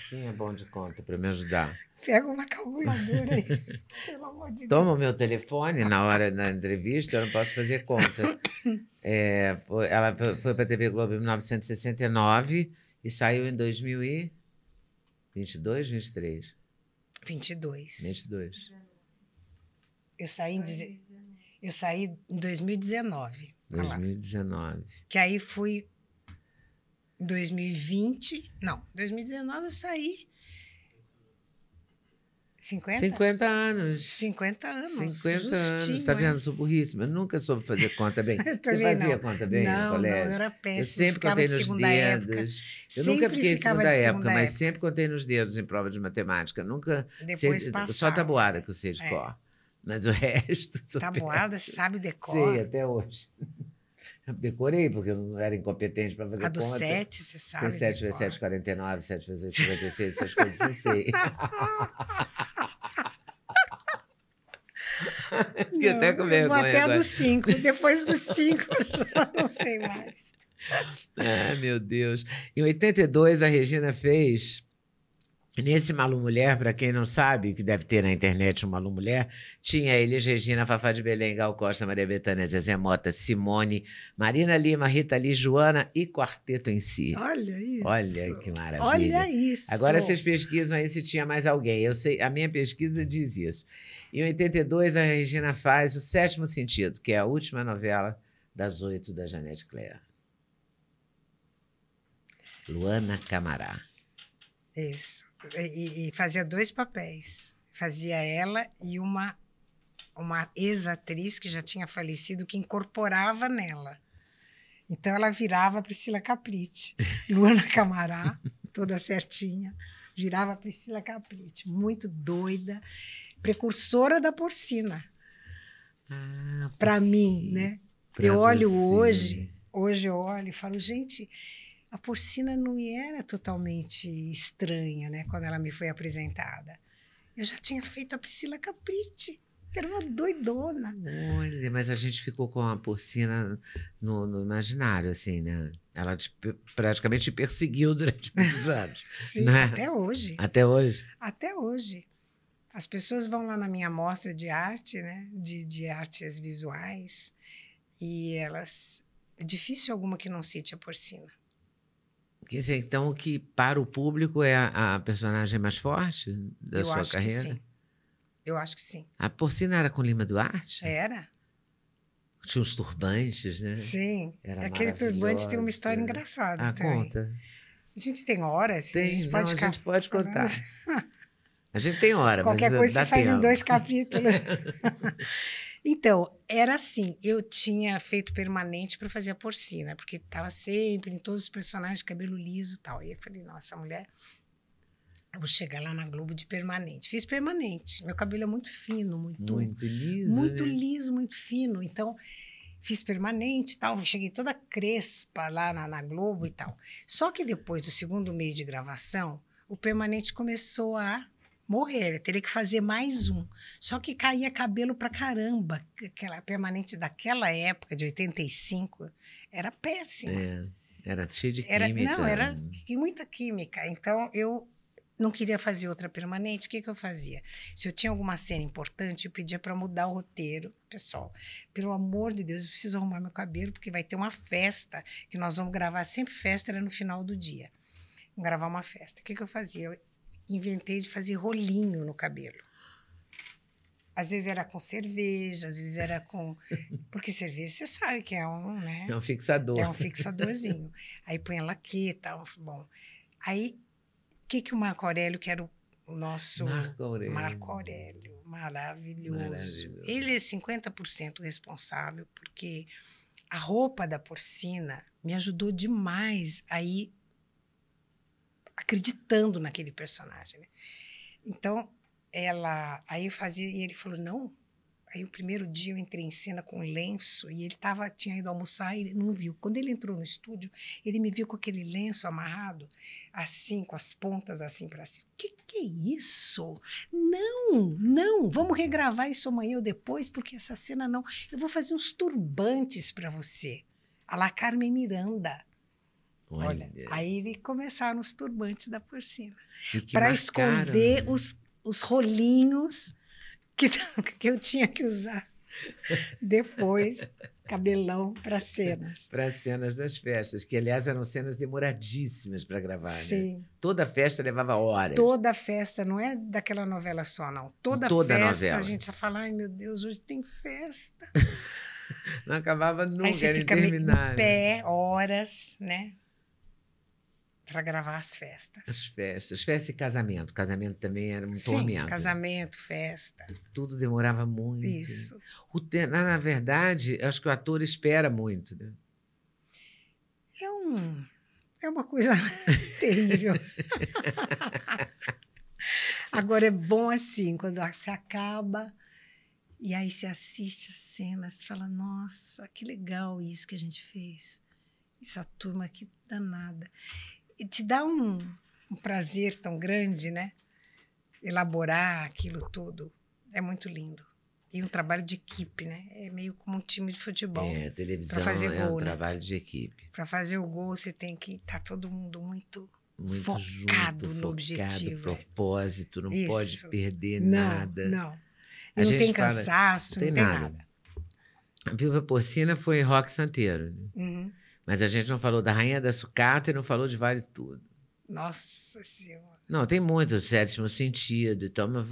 Quem é bom de conta para me ajudar? pega uma calculadora aí. *laughs* Pelo amor de Deus. Toma o meu telefone na hora da entrevista, eu não posso fazer conta. *laughs* É, ela foi para a TV Globo em 1969 e saiu em 2022, 23? 22. 22. Eu saí em, eu saí em 2019. olha lá. 2019. Que aí fui 2020. Não, 2019 eu saí. 50? 50 anos. 50 anos. 50 anos. Tá é. vendo? Sou burríssima. Eu nunca soube fazer conta bem. *laughs* Eu Você fazia não. conta bem no não, colégio? não, eu era eu péssima. sempre ficava contei nos segunda época. dedos. Eu Sempre nunca fiquei em segunda época, segunda mas época. sempre contei nos dedos em prova de matemática. Nunca Depois sei, passava. só tabuada que eu sei de É. cor. Mas o *laughs* resto. Tabuada, sabe, Sei, decora. até hoje. Eu decorei, porque eu não era incompetente para fazer A do conta. 7, você sabe. Tem 7 vezes decora. 7, 49, 7 vezes 8, 56, essas coisas eu sei. *laughs* Fiquei até com vergonha Vou até agora. do 5. Depois do 5, *laughs* já não sei mais. Ah, meu Deus. Em 82, a Regina fez. Nesse Malu Mulher, para quem não sabe, que deve ter na internet um Malu Mulher, tinha Elis Regina, Fafá de Belém, Gal Costa, Maria Bethânia, Zezé Mota, Simone, Marina Lima, Rita Lee, Joana e quarteto em si. Olha isso. Olha que maravilha. Olha isso. Agora vocês pesquisam aí se tinha mais alguém. Eu sei, a minha pesquisa diz isso. Em 82, a Regina faz O Sétimo Sentido, que é a última novela das oito da Janete Claire. Luana Camará. Isso. E, e fazia dois papéis. Fazia ela e uma, uma ex-atriz que já tinha falecido, que incorporava nela. Então ela virava a Priscila Capriti. *laughs* Luana Camará, toda certinha, virava a Priscila Capriti. Muito doida, precursora da porcina, Ah, para mim, né? pra eu olho você. hoje, hoje eu olho e falo, gente, a porcina não me era totalmente estranha, né, quando ela me foi apresentada. Eu já tinha feito a Priscila Capriti, que era uma doidona. Olha, mas a gente ficou com a porcina no, no imaginário, assim, né? Ela te praticamente te perseguiu durante muitos anos. *laughs* Sim, Né? até hoje. Até hoje. Até hoje. As pessoas vão lá na minha mostra de arte, né, de, de artes visuais, e elas. É difícil alguma que não cite a porcina. Quer dizer, então, o que para o público é a, a personagem mais forte da Eu sua acho carreira? que sim. Eu acho que sim. A porcina era com Lima Duarte? Era? Tinha os turbantes, né? Sim. Era Aquele turbante tem uma história maravilhosa. engraçada Ah, também. conta. A gente tem horas, a Tem, gente não, pode a ficar. gente pode contar. *laughs* A gente tem hora, Qualquer mas coisa você faz em tempo. dois capítulos. *laughs* então, era assim, eu tinha feito permanente para fazer a porcina, porque estava sempre em todos os personagens, cabelo liso e tal. E eu falei, nossa, mulher, eu vou chegar lá na Globo de permanente. Fiz permanente. Meu cabelo é muito fino, muito, Muito liso. muito né? liso, muito fino. Então, Fiz permanente e tal, cheguei toda crespa lá na, na Globo e tal. Só que depois do segundo mês de gravação, o permanente começou a morrer, teria que fazer mais um. Só que caía cabelo pra caramba. Aquela permanente daquela época, de 85, era péssima. É, era cheio de Era, química. não, era muita química. Então, eu não queria fazer outra permanente. O que, que eu fazia? Se eu tinha alguma cena importante, eu pedia para mudar o roteiro. Pessoal, pelo amor de Deus, eu preciso arrumar meu cabelo, porque vai ter uma festa que nós vamos gravar. Sempre festa era no final do dia. Vamos gravar uma festa. O que, que eu fazia? Eu inventei de fazer rolinho no cabelo. Às vezes era com cerveja, às vezes era com. *laughs* Porque cerveja você sabe que é um, né? É um fixador. É um fixadorzinho. *laughs* Aí põe a laqueta, bom. Aí, o que, que o Marco Aurélio, que era o, o nosso Marco Aurélio. Marco Aurélio, maravilhoso. Maravilhoso. Ele é 50% responsável, porque a roupa da porcina me ajudou demais a ir acreditando naquele personagem. né? Então, ela. Aí eu fazia, e ele falou: não. Aí o primeiro dia eu entrei em cena com lenço e ele tava, tinha ido almoçar e ele não viu. Quando ele entrou no estúdio, ele me viu com aquele lenço amarrado, assim, com as pontas assim para cima. Que que é isso? Não, não, vamos regravar isso amanhã ou depois, porque essa cena não. Eu vou fazer uns turbantes para você. A la Carmen Miranda. Olha, aí ele começaram os turbantes da porcina para esconder né? os, os rolinhos que, *laughs* que eu tinha que usar *laughs* depois, cabelão para cenas. Para as cenas das festas, que aliás eram cenas demoradíssimas para gravar. Né? Sim, Toda festa levava horas. toda festa, não é daquela novela só, não. Toda, Toda festa novela. a gente só fala, ai meu Deus, hoje tem festa. *laughs* Não acabava nunca, Aí você fica meio em pé, horas, né? Para gravar as festas. As festas, festa e casamento. Casamento também era um Sim, tormento. casamento, festa. Tudo demorava muito. Isso. O te- na, verdade, acho que o ator espera muito. Né? É, um, é uma coisa *laughs* terrível. *laughs* Agora é bom assim, quando se acaba e aí você assiste as cenas, você fala, nossa, que legal isso que a gente fez. Essa turma que danada. Te dá um, um prazer tão grande, né? Elaborar aquilo tudo. É muito lindo. E um trabalho de equipe, né? É meio como um time de futebol. É, televisão Pra fazer é um gol, né? trabalho de equipe. Para fazer o gol, você tem que estar todo mundo muito. Muito Focado junto, no focado, objetivo, é. propósito, não Isso. pode perder não, nada. não. E não gente tem cansaço, não não tem tem nada. nada. A Viva Porcina foi rock santeiro. Né? Uhum. Mas a gente não falou da Rainha da Sucata e não falou de Vale Tudo. Nossa Senhora. Não, tem muito sétimo sentido. Toma,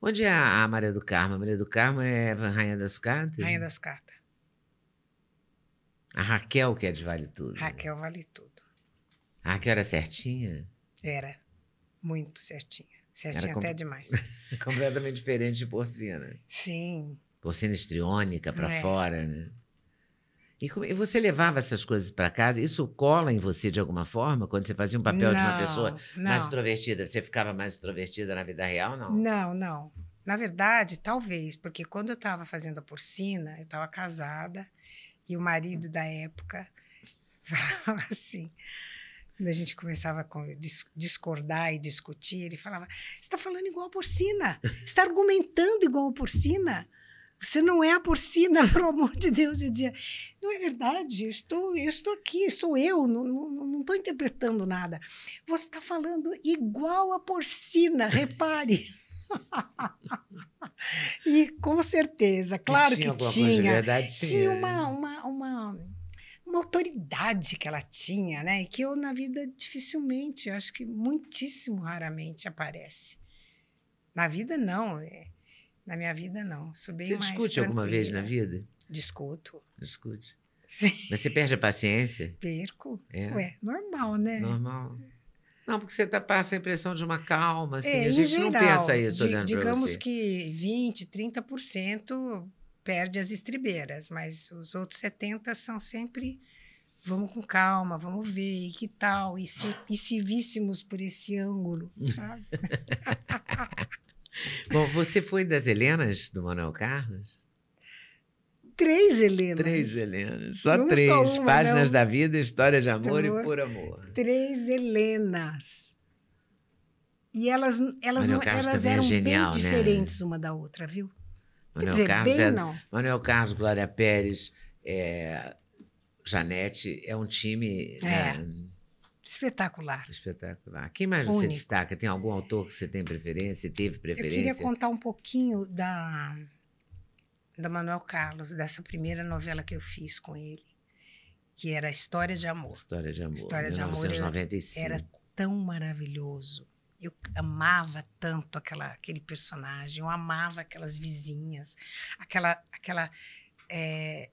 onde é a Maria do Carmo? A Maria do Carmo é a Rainha da Sucata? Rainha das Cartas. A Raquel que é de Vale Tudo. Raquel vale tudo. A Raquel era certinha? Era muito certinha. Certinha até demais. *laughs* Completamente diferente de porcina. Sim. Porcina histriônica para É. fora, né? E, você levava essas coisas para casa? Isso cola em você de alguma forma? Quando você fazia um papel de uma Não, pessoa mais Não, extrovertida, você ficava mais extrovertida na vida real, não? não, não. Na verdade, talvez, porque quando eu estava fazendo a porcina, eu estava casada e o marido da época *laughs* falava assim. Quando a gente começava a discordar e discutir, ele falava: Você está falando igual a porcina, você está argumentando igual a porcina. Você não é a porcina, *laughs* pelo amor de Deus. Eu dizia: Não é verdade, eu estou, eu estou aqui, sou eu, não estou não, não estou interpretando nada. Você está falando igual a porcina, repare. *laughs* e com certeza, claro que tinha de tinha. verdade, tinha. Tinha né? uma, uma, uma, uma autoridade que ela tinha, né? E que eu, na vida, dificilmente, acho que muitíssimo raramente aparece. Na vida, não. é. Na minha vida, não. Sou bem Você discute alguma vez na tranquila. vida? Discuto. Discute. Sim, Mas você perde a paciência? perco. É. Ué, normal, né? Normal. Não, porque você tá, passa a impressão de uma calma, assim. É, a gente não geral, pensa isso pra Digamos que 20, 30% perde as estribeiras, mas os outros 70% são sempre vamos com calma, vamos ver, e que tal? E se, e se víssemos por esse ângulo, *laughs* sabe? *laughs* *laughs* Bom, você foi das Helenas do Manuel Carlos? três Helenas. Três Helenas. Só Não três. só uma, Páginas não. da vida, história de amor, De amor. e por amor. Três Helenas. E elas, elas, não, elas é eram genial, né? bem diferentes uma da outra, viu? Manuel dizer, Carlos, bem é- não. Manuel Carlos, Glória Pérez, é, Janete, é um time É. né, Espetacular. espetacular. Quem mais você Único. destaca? Tem algum autor que você tem preferência, teve Eu preferência? queria contar um pouquinho da, da Manuel Carlos, dessa primeira novela que eu fiz com ele, que era História de Amor. História de amor. História de Amor, eu- 1995. Era tão maravilhoso. Eu amava tanto aquela, aquele personagem, eu amava aquelas vizinhas, aquela, aquela é,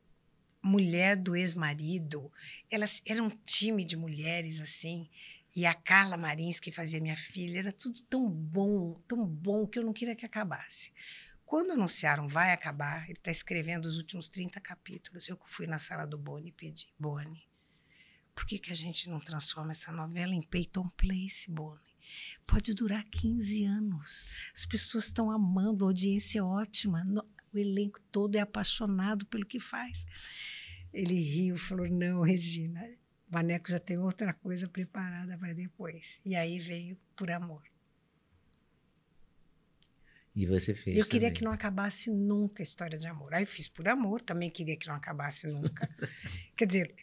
mulher do ex-marido. Elas eram um time de mulheres assim. E a Carla Marins, que fazia minha filha, era tudo tão bom, tão bom, que eu não queria que acabasse. Quando anunciaram vai acabar, ele está escrevendo os últimos 30 capítulos. Eu fui na sala do Boni e pedi, Boni, por que, que a gente não transforma essa novela em Peyton Place, Boni? Pode durar 15 anos. As pessoas estão amando, a audiência é ótima. O elenco todo é apaixonado pelo que faz. Ele riu falou: Não, Regina, o Maneco já tem outra coisa preparada para depois. E aí veio por amor. E você fez Eu queria também. que não acabasse nunca a história de amor. Aí fiz por amor, também queria que não acabasse nunca. *laughs* Quer dizer,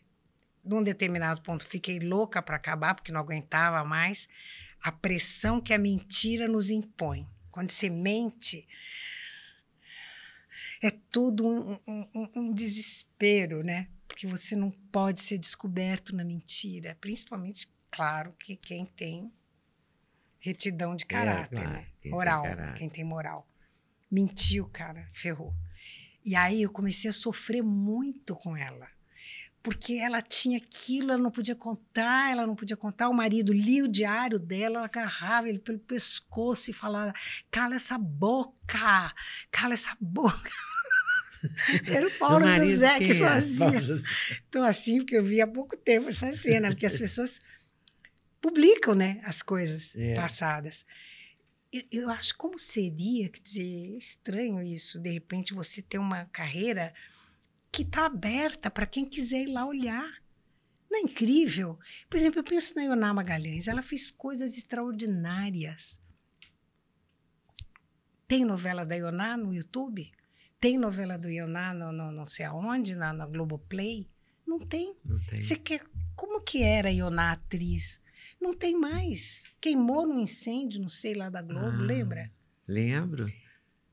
num determinado ponto fiquei louca para acabar, porque não aguentava mais a pressão que a mentira nos impõe. Quando você mente, é tudo um, um- um- desespero, né? Porque você não pode ser descoberto na mentira. Principalmente, claro, que quem tem retidão de caráter, É, claro, né? quem tem moral, caráter. quem tem moral. Mentiu, cara, ferrou. E aí eu comecei a sofrer muito com ela. Porque ela tinha aquilo, ela não podia contar, ela não podia contar. O marido lia o diário dela, ela agarrava ele pelo pescoço e falava: cala essa boca, cala essa boca. *laughs* Era o Paulo Meu marido, José que é? fazia. Paulo José. Estou assim porque eu vi há pouco tempo essa cena, porque as pessoas publicam né, as coisas É. passadas. Eu, eu acho como seria, quer dizer, estranho isso, de repente você ter uma carreira que está aberta para quem quiser ir lá olhar. Não é incrível? Por exemplo, eu penso na Ioná Magalhães, ela fez coisas extraordinárias. Tem novela da Ioná no YouTube? Tem novela do Ioná no, no não sei aonde, na, na Globoplay? Não tem. Não tem. Você quer. Como que era a Ioná atriz? Não tem mais. Queimou no incêndio, não sei lá da Globo, Ah. lembra? Lembro.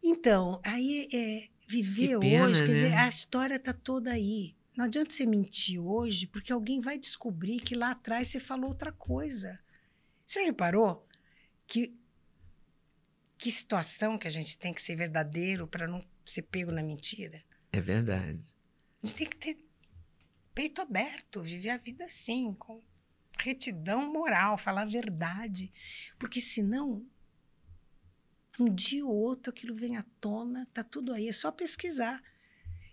Então, aí é, viver pena, hoje, quer dizer, né? a história está toda aí. Não adianta você mentir hoje, porque alguém vai descobrir que lá atrás você falou outra coisa. Você reparou que que situação que a gente tem que ser verdadeiro para não ser pego na mentira? É verdade. A gente tem que ter peito aberto, viver a vida assim, com retidão moral, falar a verdade. Porque senão, um dia ou outro aquilo vem à tona, tá tudo aí, é só pesquisar.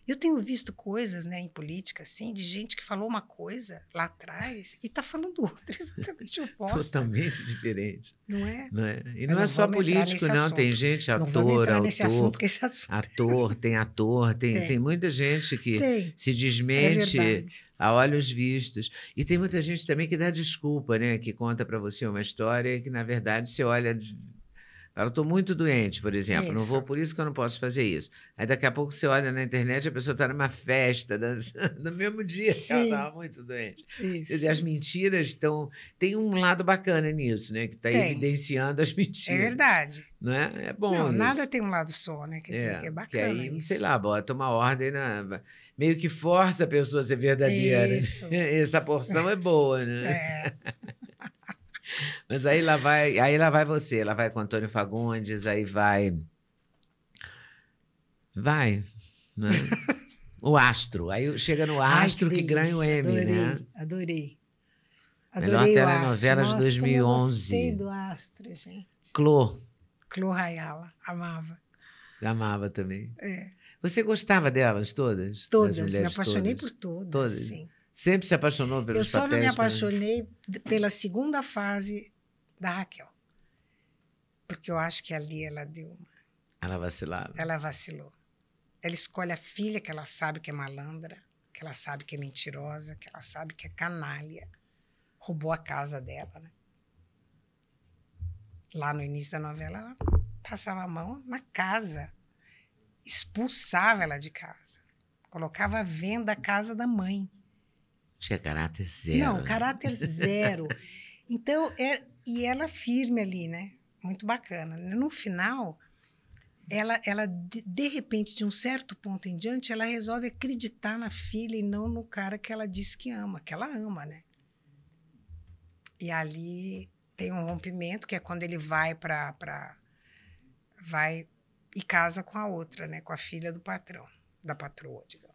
Eu tenho visto coisas né, em política, assim, de gente que falou uma coisa lá atrás e tá falando *laughs* outra exatamente oposta, Totalmente diferente. não é? Não é? E não, não é só político, não. assunto. Tem gente, não ator, autor, assunto, assunto ator, tem ator, tem, Tem. tem muita gente que tem. se É desmente verdade. a olhos vistos. E tem muita gente também que dá desculpa, né? Que conta para você uma história que, na verdade, você olha. de- Fala, estou muito doente, por exemplo, não Isso. vou, por isso que eu não posso fazer isso. Aí daqui a pouco você olha na internet, a pessoa está numa festa, *laughs* dançando, no mesmo dia que ela Sim. estava muito doente. Quer Isso. dizer, as mentiras estão. Tem um lado bacana nisso, né? Que está evidenciando as *laughs* mentiras. É verdade. Não é? É bom. não, isso. nada tem um lado só, né? Quer dizer, que é que bacana aí, isso. sei lá, bota uma ordem na. Meio que força a pessoa a ser verdadeira. Isso. *laughs* Essa porção é boa, né? É, Mas aí lá vai, aí lá vai você, lá vai com Antônio Fagundes, aí vai. Vai. Né? *laughs* o astro. Aí chega no Ai, astro que, ganha o M, adorei, né? Adorei. Melhor Adorei o telenovela de Astro. Nossa, 2011. Como eu gostei do Astro, gente. Clô. Clô Rayala, amava. Amava também. É, Você gostava delas todas? Das todas, me apaixonei todas? por todas. Todas? Sim. Sempre se apaixonou pelos Eu só não papéis? me pra- apaixonei pela segunda fase da Raquel. Porque eu acho que ali ela deu uma, Ela vacilava. ela vacilou. ela escolhe a filha que ela sabe que é malandra, que ela sabe que é mentirosa, que ela sabe que é canalha. Roubou a casa dela, né? Lá no início da novela, ela passava a mão na casa, expulsava ela de casa, colocava a venda a casa da mãe. Tinha caráter zero. Não, né? caráter *laughs* zero. Então, é, e ela firme ali, né? Muito bacana. No final, ela, ela de, de repente, de um certo ponto em diante, ela resolve acreditar na filha e não no cara que ela diz que ama, que ela ama, né? E ali tem um rompimento, que é quando ele vai para. Pra, vai e casa com a outra, né? Com a filha do patrão, da patroa, digamos.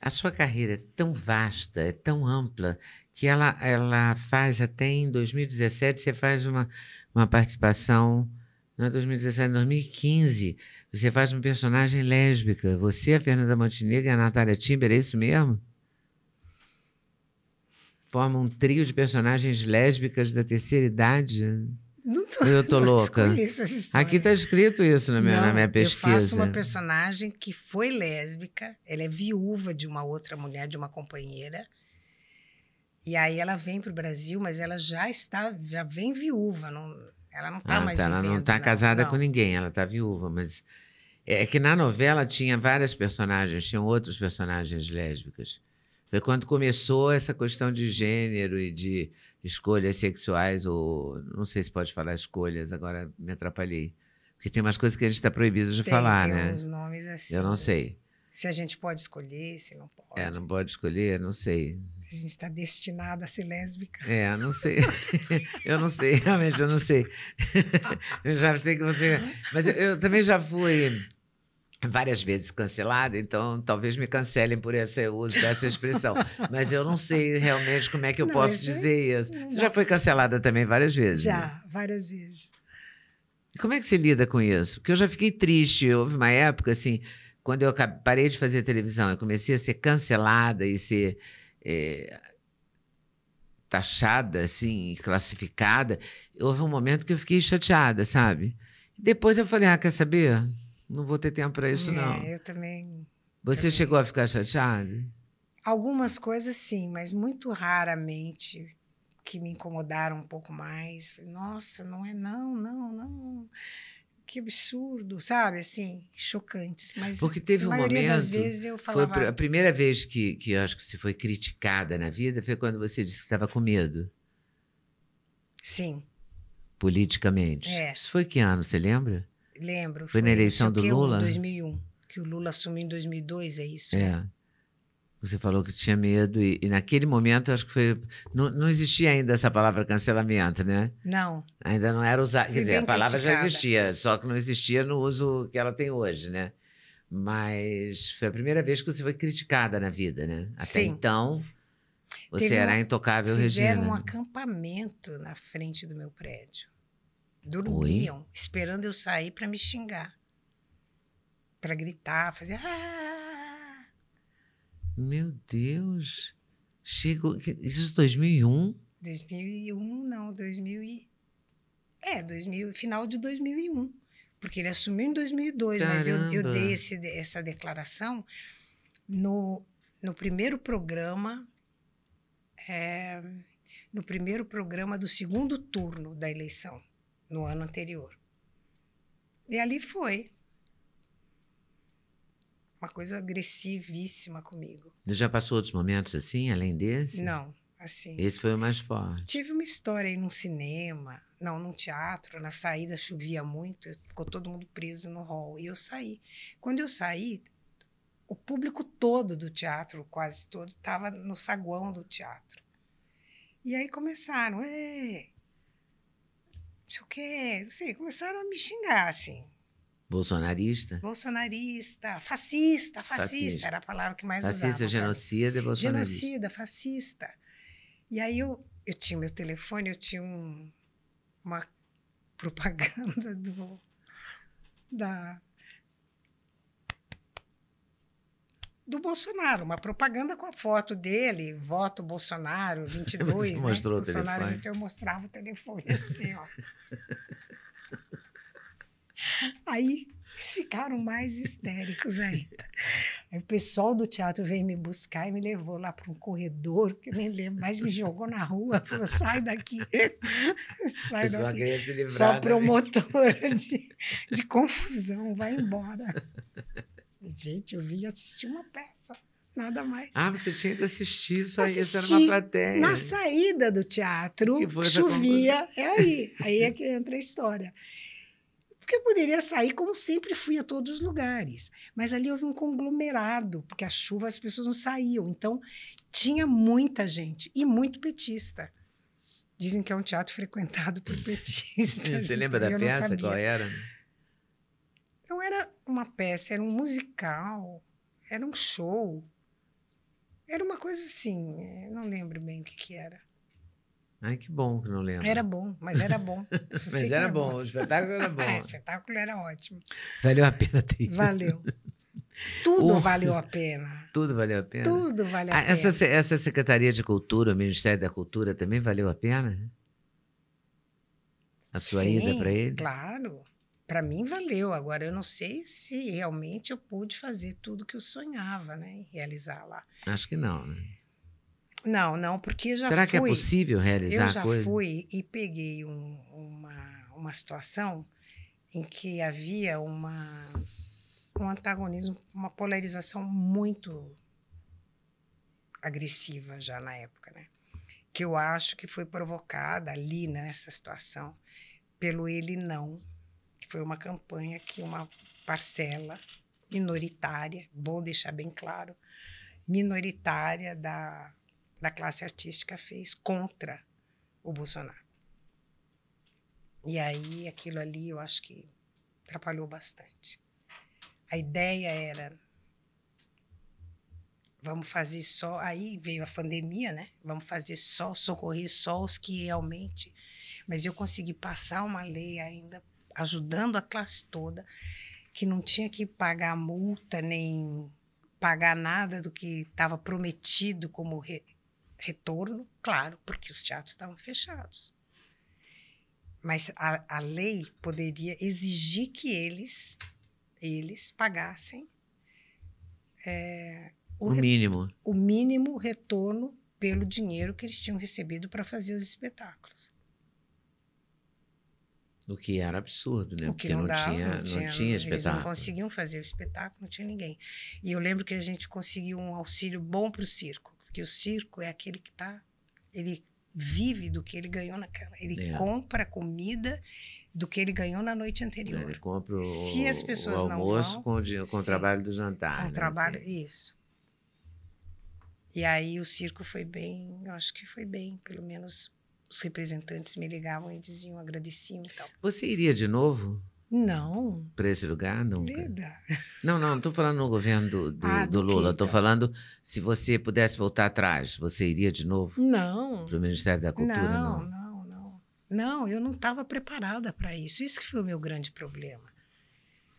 A sua carreira é tão vasta, é tão ampla, que ela, ela faz até em 2017, você faz uma, uma participação, não é 2017, 2015, você faz uma personagem lésbica. Você, a Fernanda Montenegro e a Natália Timber, é isso mesmo? Forma um trio de personagens lésbicas da terceira idade. Não tô, Eu *laughs* tô louca. Aqui está escrito isso na minha, na Não, minha pesquisa. Eu faço uma personagem que foi lésbica, ela é viúva de uma outra mulher, de uma companheira. E aí ela vem para o Brasil, mas ela já está, já vem viúva, não, ela não está Ah, mais tá, ela vivendo. não está casada não. com ninguém, ela está viúva, mas é que na novela tinha várias personagens, tinham outros personagens lésbicas. Foi quando começou essa questão de gênero e de escolhas sexuais, ou não sei se pode falar escolhas, agora me atrapalhei. Porque tem umas coisas que a gente está proibido de Tem, falar, tem né? uns nomes assim. Eu não sei. Se a gente pode escolher, se não pode. É, não pode escolher, não sei. A gente está destinado a ser lésbica. É, não sei. *laughs* eu não sei, realmente eu não sei. *laughs* eu já sei que você. Mas eu, eu também já fui várias vezes cancelada, então talvez me cancelem por esse uso dessa expressão. Mas eu não sei realmente como é que eu Não, posso dizer isso. Você já foi cancelada também várias vezes? né? Já, várias vezes. Como é que você lida com isso? Porque eu já fiquei triste. Houve uma época, assim, quando eu parei de fazer televisão, eu comecei a ser cancelada e ser eh, taxada, assim, classificada. Houve um momento que eu fiquei chateada, sabe? Depois eu falei, ah, quer saber? Não vou ter tempo para isso, É, não. Eu também. Você também. chegou a ficar chateada? Algumas coisas sim, mas muito raramente que me incomodaram um pouco mais. Nossa, não é não, não, não. Que absurdo, sabe? Assim, chocantes. Mas Porque teve a um maioria das momento, vezes eu Foi falava. a primeira vez que, que eu acho que você foi criticada na vida foi quando você disse que estava com medo, Sim, politicamente. É. Isso foi que ano, você lembra? lembro. Foi na eleição do quê, Lula? 2001. Que o Lula assumiu em 2002, é isso? É. Você falou que tinha medo, e, e naquele momento acho que foi. Não, não existia ainda essa palavra cancelamento, né? Não, Ainda não era usada. Quer dizer, a palavra já criticada. existia, só que não existia no uso que ela tem hoje, né? Mas foi a primeira vez que você foi criticada na vida, né? Até Sim. então, você Teve era um- intocável fizeram um Regina. acampamento na frente do meu prédio. Dormiam, esperando eu sair para me xingar. Para gritar, fazer. "Ah!" Meu Deus. Chico, isso é 2001? 2001, não, 2000 e... É, 2000, final de 2001. Porque ele assumiu em 2002, mas eu, eu Caramba. dei esse, essa declaração no, no primeiro programa, é, no primeiro programa do segundo turno da eleição, no ano anterior. E ali foi. Uma coisa agressivíssima comigo. Você já passou outros momentos assim, além desse? Não, assim. Esse foi o mais forte. Tive uma história aí num cinema, não, num teatro, na saída chovia muito, ficou todo mundo preso no hall. E eu saí. Quando eu saí, o público todo do teatro, quase todo, estava no saguão do teatro. E aí começaram, é, não sei o quê, não sei, começaram a me xingar, assim. Bolsonarista? Bolsonarista, fascista, fascista, Fascista. era a palavra que mais Fascista, usava. mim. genocida e bolsonarista. Genocida, fascista. E aí eu, eu tinha meu telefone, eu tinha um- uma propaganda *laughs* do da do Bolsonaro, uma propaganda com a foto dele, voto Bolsonaro 22, *laughs* Você né? mostrou o Bolsonaro, telefone. eu mostrava o telefone assim, ó. *laughs* Aí ficaram mais histéricos ainda. Aí o pessoal do teatro veio me buscar e me levou lá para um corredor, que eu nem lembro, mas me jogou na rua, falou: sai daqui. *laughs* sai Só daqui. livrar. Só né? promotora de, de confusão, vai embora. Gente, eu vim assistir uma peça, nada mais. Ah, você tinha que assistir isso aí, isso era uma plateia. Na saída do teatro, chovia. É aí. Aí é que entra a história. Porque eu poderia sair como sempre fui a todos os lugares. Mas ali houve um conglomerado, porque a chuva as pessoas não saíam. Então, tinha muita gente e muito petista. Dizem que é um teatro frequentado por *laughs* petistas. Você lembra então da peça? Qual era? Não era uma peça, era um musical, era um show. Era uma coisa assim, eh, não lembro bem o que, que era. Ai, que bom que não lembro. Era bom, mas era bom. *laughs* Mas era bom, o espetáculo era *laughs* bom. É, o espetáculo era ótimo. Valeu a pena ter ido. Valeu. Tudo Ufa. valeu a pena. Tudo valeu a pena? Tudo valeu a Ah, pena. essa, essa Secretaria de Cultura, o Ministério da Cultura, também valeu a pena? A sua ida Sim, para ele? Claro. Para mim valeu. Agora eu não sei se realmente eu pude fazer tudo que eu sonhava, né? Realizar lá. Acho que não. né? Não, não, porque já Será fui. que é possível realizar Eu já coisa? fui e peguei um- uma, uma situação em que havia uma, um antagonismo, uma polarização muito agressiva já na época, né? Que eu acho que foi provocada ali nessa situação pelo ele não, que foi uma campanha que uma parcela minoritária, bom deixar bem claro, minoritária da, da classe artística fez contra o Bolsonaro. E aí aquilo ali eu acho que atrapalhou bastante. A ideia era vamos fazer só, aí veio a pandemia, né? Vamos fazer só, socorrer só os que realmente. Mas eu consegui passar uma lei ainda ajudando a classe toda, que não tinha que pagar multa nem pagar nada do que estava prometido como retorno, claro, porque os teatros estavam fechados. Mas a, a lei poderia exigir que eles, eles pagassem é, o, O mínimo. o mínimo retorno pelo dinheiro que eles tinham recebido para fazer os espetáculos. O que era absurdo, né? Porque não, não, dava, tinha, não tinha, não tinha eles não espetáculo. conseguiam fazer o espetáculo, não tinha ninguém. E eu lembro que a gente conseguiu um auxílio bom para o circo, porque o circo é aquele que tá, ele vive do que ele ganhou naquela, ele É. compra comida do que ele ganhou na noite anterior. Ele compra o, Se as pessoas o não almoço vão, com, o, com o sim. trabalho do jantar. Com né? o trabalho, isso. E aí o circo foi bem, eu acho que foi bem, pelo menos os representantes me ligavam e diziam, agradeciam e tal. Você iria de novo Não, para esse lugar? Nunca. Lida. *laughs* Não, não, não estou falando no governo do, do, Ah, do do Lula. Estou falando se você pudesse voltar atrás, você iria de novo Não, para o Ministério da Cultura? não, Não. não, não. Não, eu não estava preparada para isso. Isso que foi o meu grande problema.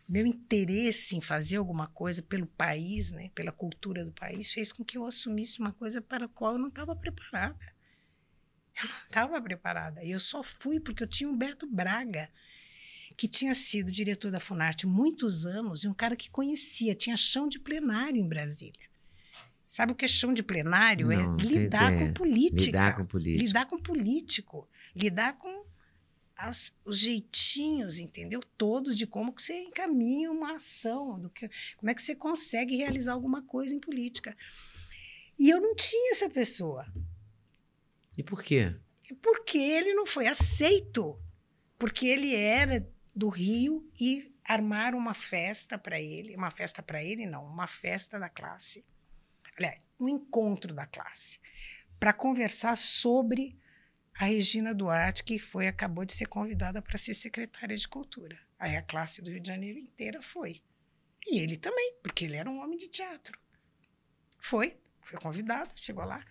Meu interesse em fazer alguma coisa pelo país, né, pela cultura do país, fez com que eu assumisse uma coisa para a qual eu não estava preparada. Eu não estava preparada. Eu só fui porque eu tinha o Beto Braga, que tinha sido diretor da Funarte muitos anos e um cara que conhecia, tinha chão de plenário em Brasília. Sabe o que é chão de plenário? Não, é não tenho lidar com política. Lidar com política. Lidar com político. Lidar com as- os jeitinhos, entendeu? Todos de como que você encaminha uma ação, do que, como é que você consegue realizar alguma coisa em política. E eu não tinha essa pessoa. E por quê? Porque ele não foi aceito. Porque ele era do Rio e armaram uma festa para ele, uma festa para ele não, uma festa da classe. Aliás, um encontro da classe para conversar sobre a Regina Duarte, que foi acabou de ser convidada para ser secretária de cultura. Aí a classe do Rio de Janeiro inteira foi. E ele também, porque ele era um homem de teatro. Foi, foi convidado, chegou lá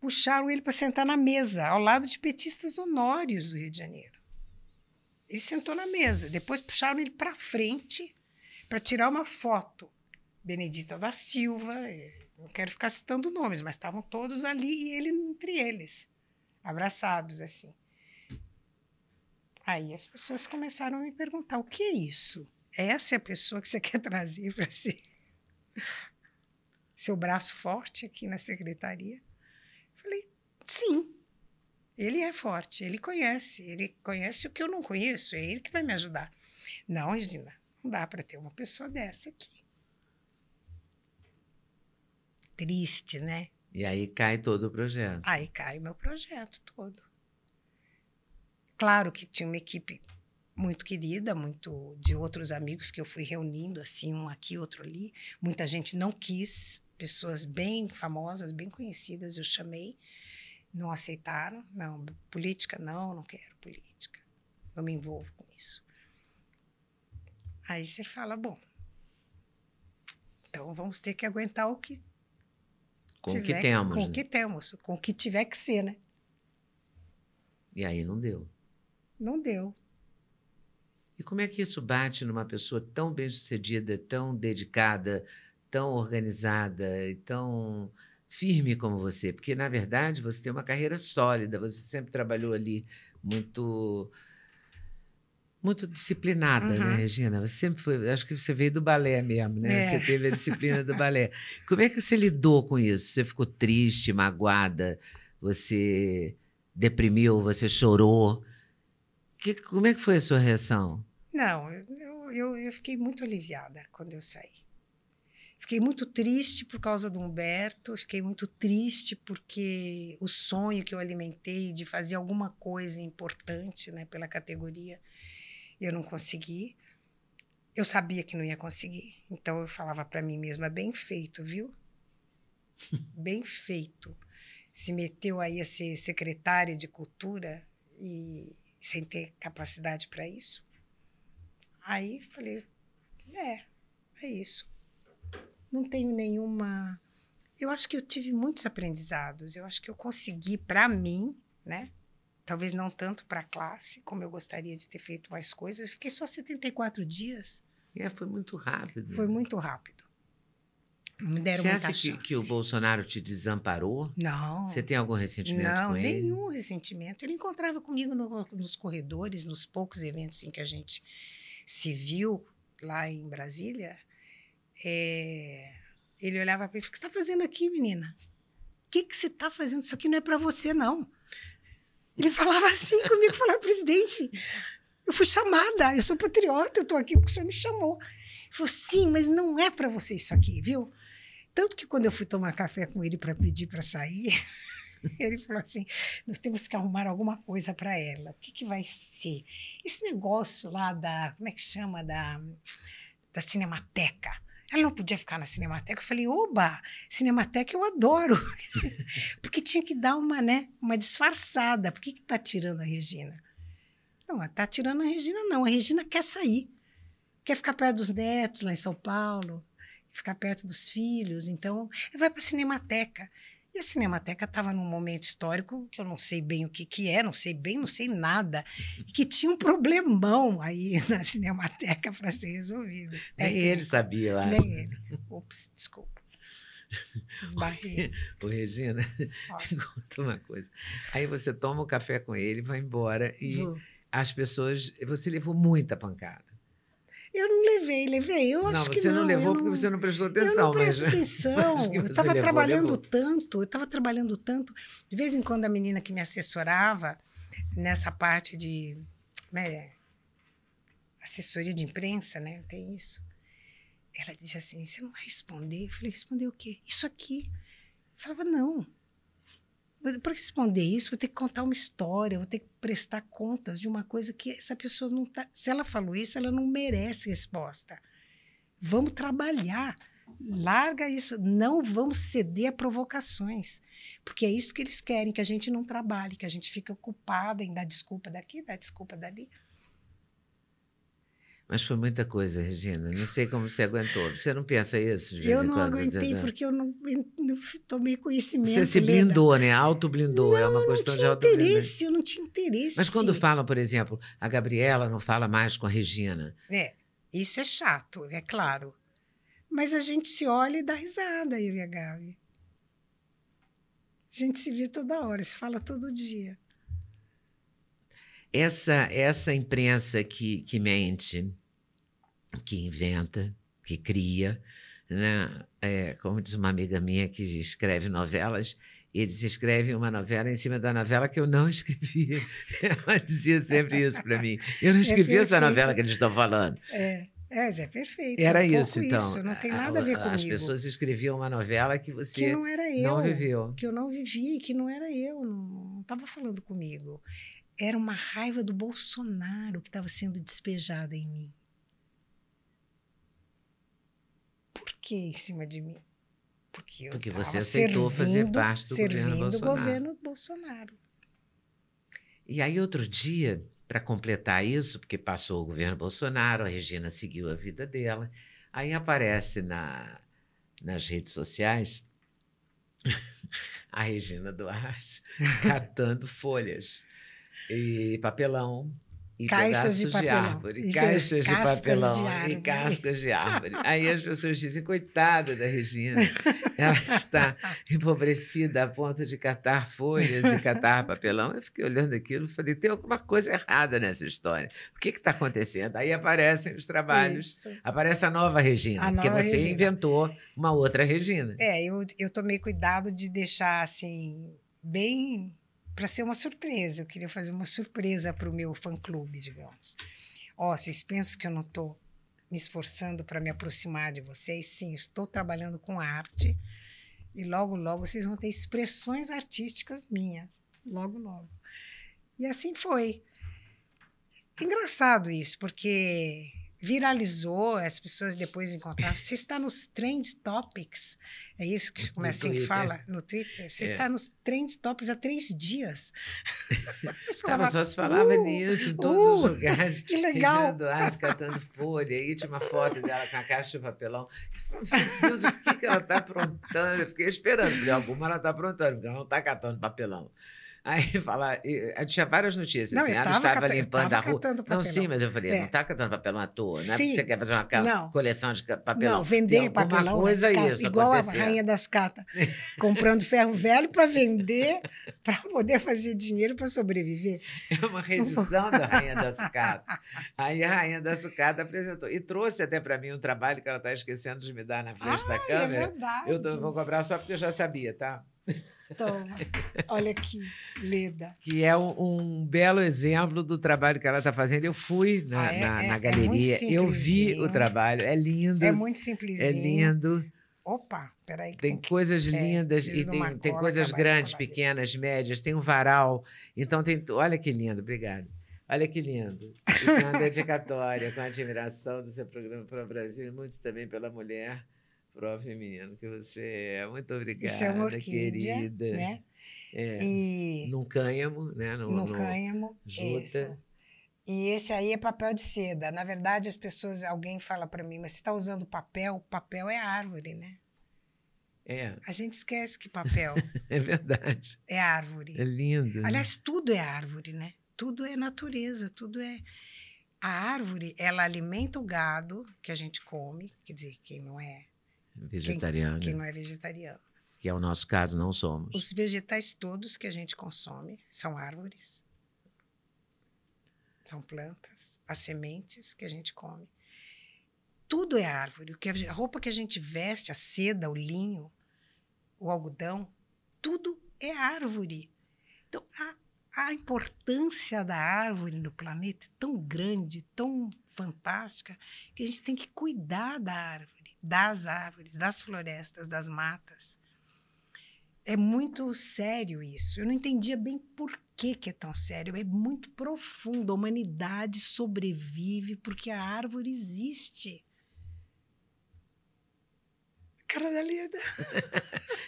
puxaram ele para sentar na mesa, ao lado de petistas honórios do Rio de Janeiro. Ele sentou na mesa. Depois puxaram ele para frente para tirar uma foto. Benedita da Silva, eh, não quero ficar citando nomes, mas estavam todos ali e ele entre eles, abraçados assim. Aí as pessoas começaram a me perguntar: o que é isso? essa é a pessoa que você *laughs* quer trazer para ser *laughs* seu braço forte aqui na secretaria? Falei, sim. Ele é forte, ele conhece, ele conhece o que eu não conheço, é ele que vai me ajudar. Não, Regina, não dá para ter uma pessoa dessa aqui. Triste, né? E aí cai todo o projeto. Aí cai o meu projeto todo. Claro que tinha uma equipe muito querida, muito de outros amigos que eu fui reunindo, assim, um aqui, outro ali. Muita gente não quis, pessoas bem famosas, bem conhecidas, eu chamei, não aceitaram. Não, política não, não quero política, não me envolvo com isso. Aí você fala, bom, então vamos ter que aguentar o que Com tiver, que temos. com né? o que temos, com o que tiver que ser, né? E aí não deu. Não deu. E como é que isso bate numa pessoa tão bem-sucedida, tão dedicada, tão organizada e tão firme como você? Porque, na verdade, você tem uma carreira sólida, você sempre trabalhou ali muito muito disciplinada, né, Uhum. Regina? Você sempre foi, acho que você veio do balé mesmo, né? É. Você teve a disciplina do balé. Como é que você lidou com isso? Você ficou triste, magoada? Você deprimiu? Você chorou? Que, como é que foi a sua reação? Não, eu, eu, eu fiquei muito aliviada quando eu saí. Fiquei muito triste por causa do Humberto, fiquei muito triste porque o sonho que eu alimentei de fazer alguma coisa importante né, pela categoria, eu não consegui. Eu sabia que não ia conseguir, então eu falava para mim mesma: bem feito, viu? *laughs* Bem feito. Se meteu aí a ser secretária de cultura e sem ter capacidade para isso. Aí falei, é, é isso. Não tenho nenhuma. Eu acho que eu tive muitos aprendizados. Eu acho que eu consegui para mim, né? Talvez não tanto para a classe, como eu gostaria de ter feito mais coisas. Eu fiquei só 74 dias. É, foi muito rápido. Foi muito rápido. Não me deram Você acha que, que o Bolsonaro te desamparou? Não. Você tem algum ressentimento Não, com ele? nenhum ressentimento. Ele encontrava comigo no- nos corredores, nos poucos eventos em que a gente se viu lá em Brasília. É, ele olhava para mim e falava: O que você está fazendo aqui, menina? O que, que você está fazendo? Isso aqui não é para você, não. Ele falava assim comigo, falava, presidente, eu fui chamada, eu sou patriota, eu estou aqui porque o senhor me chamou. Ele falou, sim, mas não é para você isso aqui, viu? Tanto que quando eu fui tomar café com ele para pedir para sair, *laughs* ele falou assim: nós temos que arrumar alguma coisa para ela. O que, que vai ser? Esse negócio lá da. Como é que chama? Da, da Cinemateca. Ela não podia ficar na Cinemateca. Eu falei, oba, Cinemateca eu adoro. *laughs* Porque tinha que dar uma, né, uma disfarçada. Por que está tirando a Regina? Não, está tirando a Regina, não. A Regina quer sair. Quer ficar perto dos netos lá em São Paulo, ficar perto dos filhos. Então, vai para a Cinemateca. E a Cinemateca estava num momento histórico que eu não sei bem o que, que é, não sei bem, não sei nada. E que tinha um problemão aí *laughs* na Cinemateca para ser resolvido. Nem ele sabia, eu acho. Nem ele. Ops, desculpa. Esbarrei. Ô, Regina, Só. *laughs* conta uma coisa. Aí você toma o café com ele, vai embora e Vou. as pessoas. Você levou muita pancada. Eu não levei, levei. Eu não, acho que você não. não levou porque você não prestou atenção. Eu não presto mas... atenção. *laughs* Eu estava trabalhando levou. tanto, eu estava trabalhando tanto. De vez em quando a menina que me assessorava nessa parte de né, assessoria de imprensa, né? Tem isso. Ela dizia assim: você não vai responder? Eu falei: responder o quê? Isso aqui. Eu falava: não. Para responder isso, vou ter que contar uma história, vou ter que prestar contas de uma coisa que essa pessoa não tá. Se ela falou isso, ela não merece resposta. Vamos trabalhar. Larga isso. Não vamos ceder a provocações. Porque é isso que eles querem, que a gente não trabalhe, que a gente fique ocupada em dar desculpa daqui, dar desculpa dali. Mas foi muita coisa, Regina. Não sei como você aguentou. Você não pensa isso? Eu não quando? aguentei Você- porque eu não, não tomei conhecimento. Você se Leda. blindou, né? Auto-blindou. É uma Eu não questão de tinha auto interesse, eu não tinha interesse. Mas quando falam, por exemplo, a Gabriela não fala mais com a Regina. É, isso é chato, é claro. Mas a gente se olha e dá risada, eu e a Gabi. A gente se vê toda hora, se fala todo dia. Essa, essa imprensa que, que mente, que inventa, que cria. Né? É, como diz uma amiga minha que escreve novelas, eles escrevem uma novela em cima da novela que eu não *laughs* escrevi. Ela dizia sempre isso para mim. Eu não é escrevi é essa novela que eles estão falando. É. É, é perfeito. Era um isso, então. Isso, não tem nada a, ver comigo. As pessoas escreviam uma novela que você que não, era eu, não viveu. Que eu não vivi, que não era eu, não estava falando comigo. Era uma raiva do Bolsonaro que estava sendo despejada em mim. Por que em cima de mim? Porque eu Porque você aceitou servindo, fazer parte do servindo governo Bolsonaro. o governo Bolsonaro. E aí, outro dia, para completar isso, porque passou o governo Bolsonaro, a Regina seguiu a vida dela, aí aparece na, nas redes sociais *laughs* a Regina Duarte *laughs* catando folhas e papelão e caixas pedaços de, de, árvore, e caixas de papelão de árvore. e cascas de árvore. Aí as pessoas dizem, coitada da Regina, ela está empobrecida a ponto de catar folhas e catar papelão. Eu fiquei olhando aquilo e falei, tem alguma coisa errada nessa história. O que está acontecendo? Aí aparecem os trabalhos, Isso. aparece a nova Regina, A porque nova você Regina. inventou uma outra Regina. É, eu, eu tomei cuidado de deixar assim, bem para ser uma surpresa. Eu queria fazer uma surpresa para o meu fã-clube, digamos. Ó, vocês pensam que eu não estou me esforçando para me aproximar de vocês? Sim, estou trabalhando com arte e logo, logo vocês vão ter expressões artísticas minhas. Logo, logo. E assim foi. Engraçado isso, porque viralizou, as pessoas depois encontraram. Você está nos Trend Topics, é isso que No assim que Twitter. fala no Twitter? Você É. está nos Trend Topics há três dias. *laughs* Tava, só se falava "Uh, nisso em todos uh, os lugares. que legal." Regina Duarte catando folha. Aí tinha uma foto dela com a caixa de papelão. Meu Deus, o que, que ela está aprontando? Eu fiquei esperando. Alguma ela está aprontando, porque ela não está catando papelão. Aí fala, e, aí tinha várias notícias. Não, assim, ela tava estava limpando a rua. Não, sim, mas eu falei, É. não está catando papelão à toa. Não é porque você quer fazer uma Não. coleção de papelão. Não, vender papelão. né? coisa Ca- isso Igual a rainha das catas. *laughs* comprando ferro velho para vender, para poder fazer dinheiro para sobreviver. É uma reedição da Rainha da Sucata. Aí a Rainha da Sucata apresentou. E trouxe até para mim um trabalho que ela está esquecendo de me dar na frente da Ai, é câmera. verdade. eu vou cobrar só porque eu já sabia, tá? Toma. Olha aqui, Leda. Que é um, um belo exemplo do trabalho que ela está fazendo. Eu fui na, Ah, é- na- é- na é galeria, muito eu vi o trabalho. É lindo. É muito simplesinho. é lindo. Opa, peraí. que Tem que- coisas é, lindas e tem, tem coisas grandes, pequenas, médias, tem um varal. Então tem. Olha que lindo, obrigado. Olha que lindo. E tem uma dedicatória com a admiração do seu programa para o Brasil e muito também pela mulher pro feminino que você é. Muito obrigada, Isso é uma orquídea, querida. né? É, E Num cânhamo, né? No, no, no- cânhamo. juta. isso. E esse aí é papel de seda. Na verdade, as pessoas, alguém fala para mim, mas você está usando papel? Papel é árvore, né? É, A gente esquece que papel *laughs* é verdade. é árvore. É lindo. né? Aliás, tudo é árvore, né? Tudo é natureza, tudo é. A árvore, ela alimenta o gado que a gente come, quer dizer, quem não é, Vegetariano, quem não é vegetariano. que é o nosso caso, não somos. Os vegetais todos que a gente consome são árvores. São plantas, as sementes que a gente come. Tudo é árvore. O que a a roupa que a gente veste, a seda, o linho, o algodão, tudo é árvore. Então, a, a importância da árvore no planeta é tão grande, tão fantástica, que a gente tem que cuidar da árvore, das árvores, das florestas, das matas. É muito sério isso. Eu não entendia bem por que, que é tão sério. É muito profundo. A humanidade sobrevive porque a árvore existe. Cara da Leda.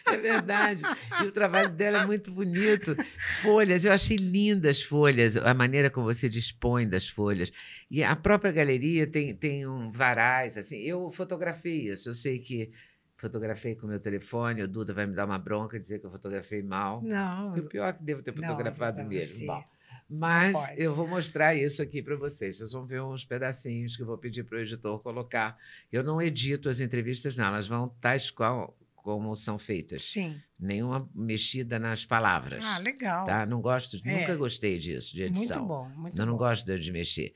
É verdade. E o trabalho dela é muito bonito. Folhas, eu achei lindas folhas, a maneira como você dispõe das folhas. E a própria galeria tem, tem um varais, assim. Eu fotografei isso, eu sei que fotografei com o meu telefone, o Duda vai me dar uma bronca dizer que eu fotografei mal. Não, E o pior é que devo ter fotografado mesmo. Mas eu vou mostrar isso aqui para vocês. Vocês vão ver uns pedacinhos que eu vou pedir para o editor colocar. Eu não edito as entrevistas, não. Elas vão tais qual como são feitas. sim. Nenhuma mexida nas palavras. Ah, legal. tá? Não gosto, É. nunca gostei disso, de edição. Muito bom, muito Eu não bom. gosto de mexer.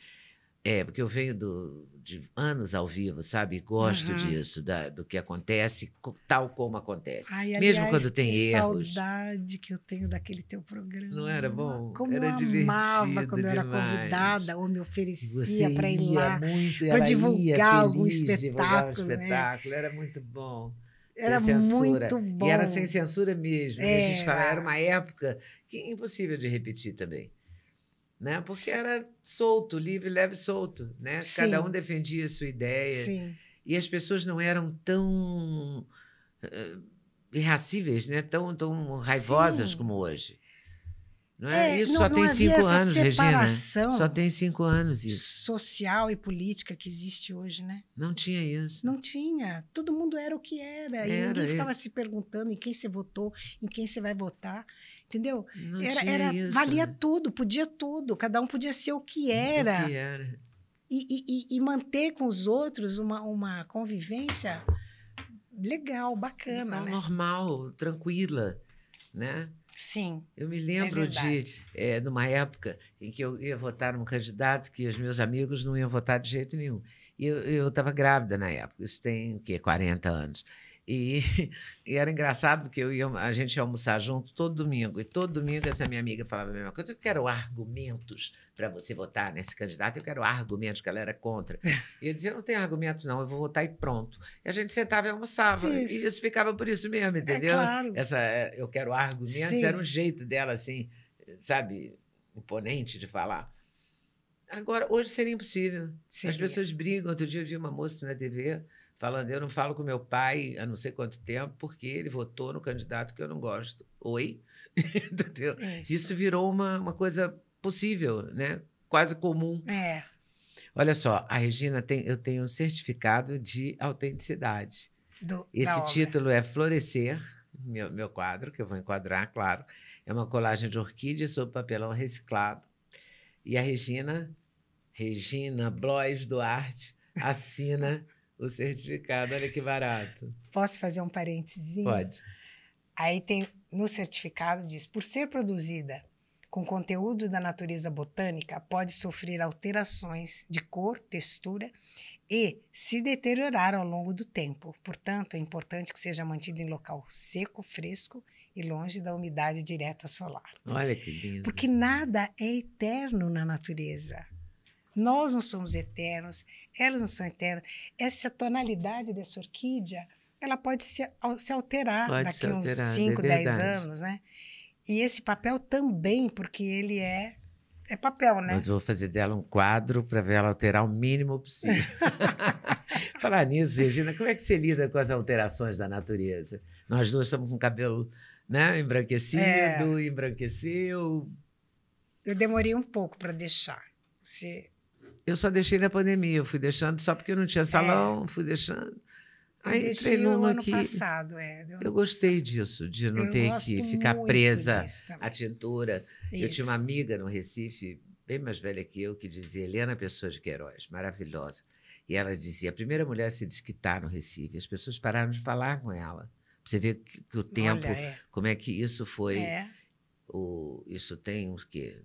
É, porque eu venho do, de anos ao vivo, sabe? Gosto Uhum. disso, da- do que acontece, co- tal como acontece. Ai, Mesmo aliás, quando tem que erros. saudade que eu tenho daquele teu programa. Não era bom? Como Era eu amava quando eu era demais. convidada ou me oferecia para ir lá. ia divulgar algum divulgar um espetáculo, né? espetáculo. Era muito bom. Era muito bom. E era sem censura mesmo. E A gente fala, Era. era uma época que é impossível de repetir também. Né? Porque era solto, livre, leve solto. Né? Cada Sim. um defendia a sua ideia. Sim. E as pessoas não eram tão eh, irracíveis, né? tão, tão raivosas Sim. como hoje. Não é? É, isso não- só não tem cinco anos, Regina. Só tem cinco anos isso. social e política que existe hoje, né? Não tinha isso. Não tinha. Todo mundo era o que era. e Era, ninguém é. ficava se perguntando em quem você votou, em quem você vai votar. Entendeu? Não Era, tinha era- isso. valia tudo, podia tudo. Cada um podia ser o que era. O que era. E, e- e- e manter com os outros uma, uma convivência legal, bacana, né? Normal, tranquila, né? Sim. Eu me lembro de, verdade. é, numa época em que eu ia votar num candidato que os meus amigos não iam votar de jeito nenhum. E eu estava grávida na época, isso tem o quê? 40 anos. E, *laughs* e era engraçado porque eu ia, a gente ia almoçar junto todo domingo. E todo domingo essa minha amiga falava a mesma coisa. Eu quero argumentos para você votar nesse candidato. Eu quero argumentos, que ela era contra. E eu dizia, não tem argumento não, eu vou votar e pronto. E a gente sentava e almoçava. Isso. E isso ficava por isso mesmo, entendeu? claro. Essa, é, eu quero argumentos, Sim. era um jeito dela, assim, sabe, imponente de falar. Agora, hoje seria impossível. As Seria. pessoas brigam. Outro dia eu vi uma moça na TV falando: eu não falo com meu pai há não sei quanto tempo porque ele votou no candidato que eu não gosto. Oi? *laughs* Entendeu? Isso. Isso virou uma, uma coisa possível, né? quase comum. É. Olha só, a Regina tem, eu tenho um certificado de autenticidade. Do, Esse obra. título é Florescer, meu, meu quadro, que eu vou enquadrar, claro. É uma colagem de orquídeas sob papelão reciclado. E a Regina, Regina Blois Duarte, assina *laughs* o certificado. Olha que barato. Posso fazer um parênteses? Pode. Aí tem no certificado diz: por ser produzida com conteúdo da natureza botânica, pode sofrer alterações de cor, textura e se deteriorar ao longo do tempo. Portanto, é importante que seja mantido em local seco, fresco e longe da umidade direta solar. Olha que lindo. Porque nada é eterno na natureza. Nós não somos eternos, elas não são eternas. Essa tonalidade dessa orquídea, ela pode se, se alterar Pode daqui se uns alterar, é 5, 10 verdade. anos, né? E esse papel também, porque ele é, é papel, né? Vou fazer dela um quadro para ver ela alterar o mínimo possível. *laughs* Falar nisso, Regina, como é que você lida com as alterações da natureza? Nós duas estamos com o cabelo né, embranquecido, É. embranqueceu. Eu demorei um pouco para deixar. Você, Eu só deixei na pandemia, eu fui deixando só porque eu não tinha salão, fui deixando. Aí entrei numa ano que passado. É, eu, eu gostei disso, de não eu ter que ficar presa à tintura. Eu tinha uma Isso. amiga no Recife, bem mais velha que eu, que dizia Helena Pessoa de Queiroz, maravilhosa. E ela dizia: a primeira mulher a se desquitar no Recife. As pessoas pararam de falar com ela. Você vê que, que o tempo, Olha, é, como é que isso foi. é. O, isso tem uns quê?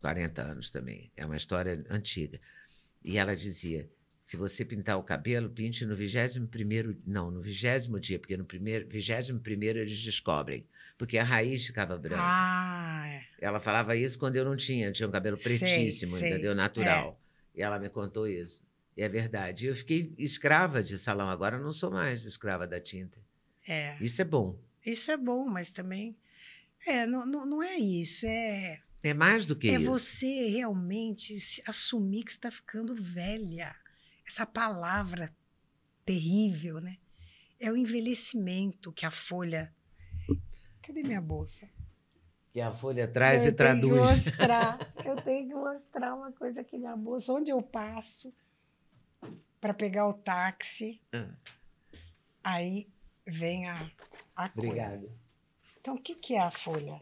40 anos também. É uma história antiga. E ela dizia: se você pintar o cabelo, pinte no 21 primeiro, não, no vigésimo dia, porque no primeiro, 21 primeiro eles descobrem, porque a raiz ficava branca. Ah, é. Ela falava isso quando eu não tinha, tinha um cabelo Sei, pretíssimo, sei. entendeu? Natural. E ela me contou isso. E é verdade. Eu fiquei escrava de salão, agora não sou mais escrava da tinta. é. Isso é bom. Isso é bom, mas também. É, não, não, não é isso. É, É mais do que é isso. você realmente se assumir que está ficando velha. Essa palavra terrível, né? É o envelhecimento que a folha. *laughs* Cadê minha bolsa? Que a folha traz eu e tenho que traduz. mostrar. *laughs* Eu tenho que mostrar uma coisa aqui na bolsa. Onde eu passo para pegar o táxi, Ah. aí vem a, a coisa. Obrigado. Então, o que, que é a folha?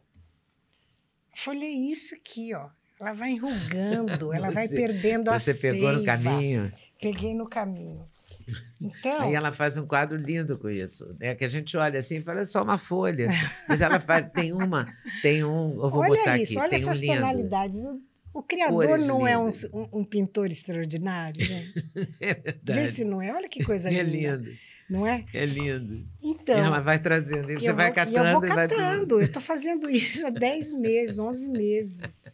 Folha é isso aqui, ó. Ela vai enrugando, ela vai Você- perdendo a Você pegou no caminho. Peguei no caminho. Então, Aí ela faz um quadro lindo com isso. É que a gente olha assim e fala, é só uma folha. Mas ela faz, tem uma, tem um, eu vou olha botar isso, aqui, olha tem um essas lindo. tonalidades. Eu- O criador não é um, um, um, pintor extraordinário, gente? *laughs* é verdade. Vê se não é. Olha que coisa é linda. lindo. Não é? É lindo. Então. E ela vai trazendo, e você vai vou, catando. E eu vou catando. Eu estou fazendo isso há 10 *laughs* meses, 11 meses.